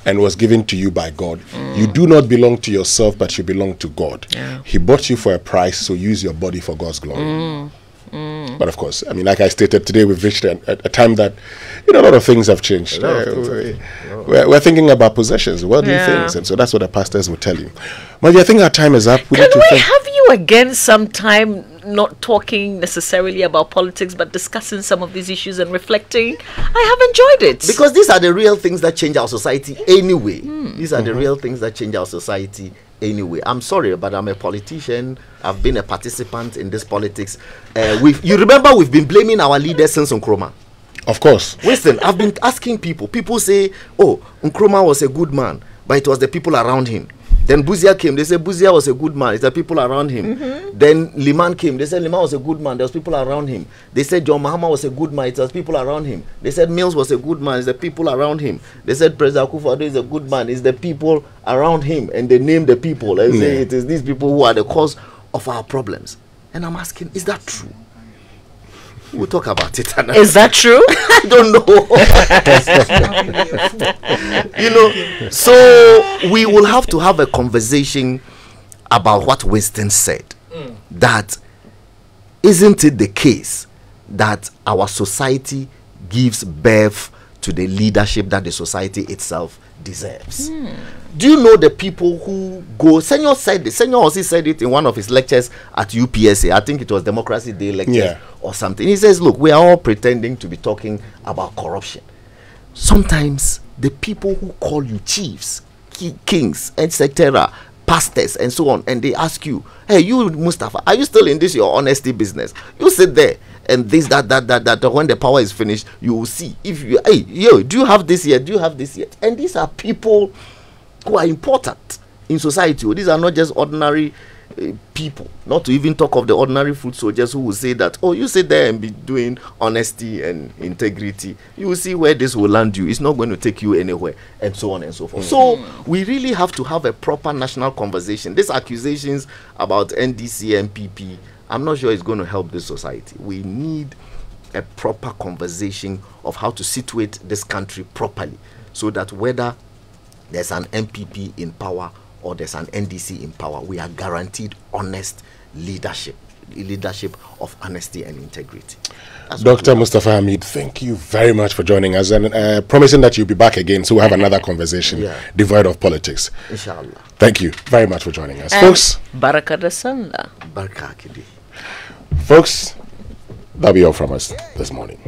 and was given to you by God. You do not belong to yourself, but you belong to God. Yeah. He bought you for a price, so use your body for God's glory." Mm. Mm. But of course, I mean, like I stated today, we've reached a, a, a time that you know a lot of things have changed. A lot of Uh, things have we- changed. Yeah. we're, we're thinking about possessions, worldly Yeah. things, and so that's what the pastors will tell you. Maybe I think our time is up. We Can need to we think. have you again sometime not talking necessarily about politics but discussing some of these issues and reflecting? I have enjoyed it. Because these are the real things that change our society anyway. These are the real things that change our society anyway. I'm sorry, but I'm a politician. I've been a participant in this politics. Uh, we've, you remember we've been blaming our leaders since Nkrumah. Of course. Listen, I've been asking people. People say, oh, Nkrumah was a good man, but it was the people around him. Then Busia came. They said Busia was a good man. It's the people around him. Mm-hmm. Then Limann came. They said Limann was a good man. There was people around him. They said John Mahama was a good man. It was people around him. They said Mills was a good man. It's the people around him. They said President Akufo-Addo is a good man. It's the people around him. And they name the people and say it is these people who are the cause of our problems. And I'm asking, is that true? We'll talk about it. another Is that true? I don't know. you know, so we will have to have a conversation about what Winston said. Mm. That isn't it the case that our society gives birth to the leadership that the society itself deserves? Do you know the people who go? Senor said this. Senor also said it in one of his lectures at UPSA. I think it was Democracy Day lecture Yeah. or something. He says, "Look, we are all pretending to be talking about corruption, sometimes the people who call you chiefs, ki- kings, etc., pastors, and so on, and they ask you, "Hey, you Mustapha, are you still in this your honesty business?" You sit there and this, that, that, that, that. When the power is finished, you will see if you, hey, yo, do you have this yet? Do you have this yet? And these are people who are important in society. oh. These are not just ordinary uh, people. Not to even talk of the ordinary food soldiers who will say that, oh, you sit there and be doing honesty and integrity. You will see where this will land you. It's not going to take you anywhere, and so on and so forth. So we really have to have a proper national conversation. These accusations about NDC and PP, I'm not sure it's going to help this society. We need a proper conversation of how to situate this country properly so that whether there's an NPP in power or there's an NDC in power, we are guaranteed honest leadership, leadership of honesty and integrity. That's Dr. Mustapha Hamid, thank you very much for joining us and uh, promising that you'll be back again so we'll have another conversation Yeah. devoid of politics. Inshallah. Thank you very much for joining us. And Folks, Barakada Sanda. Folks, that'll be all from us this morning.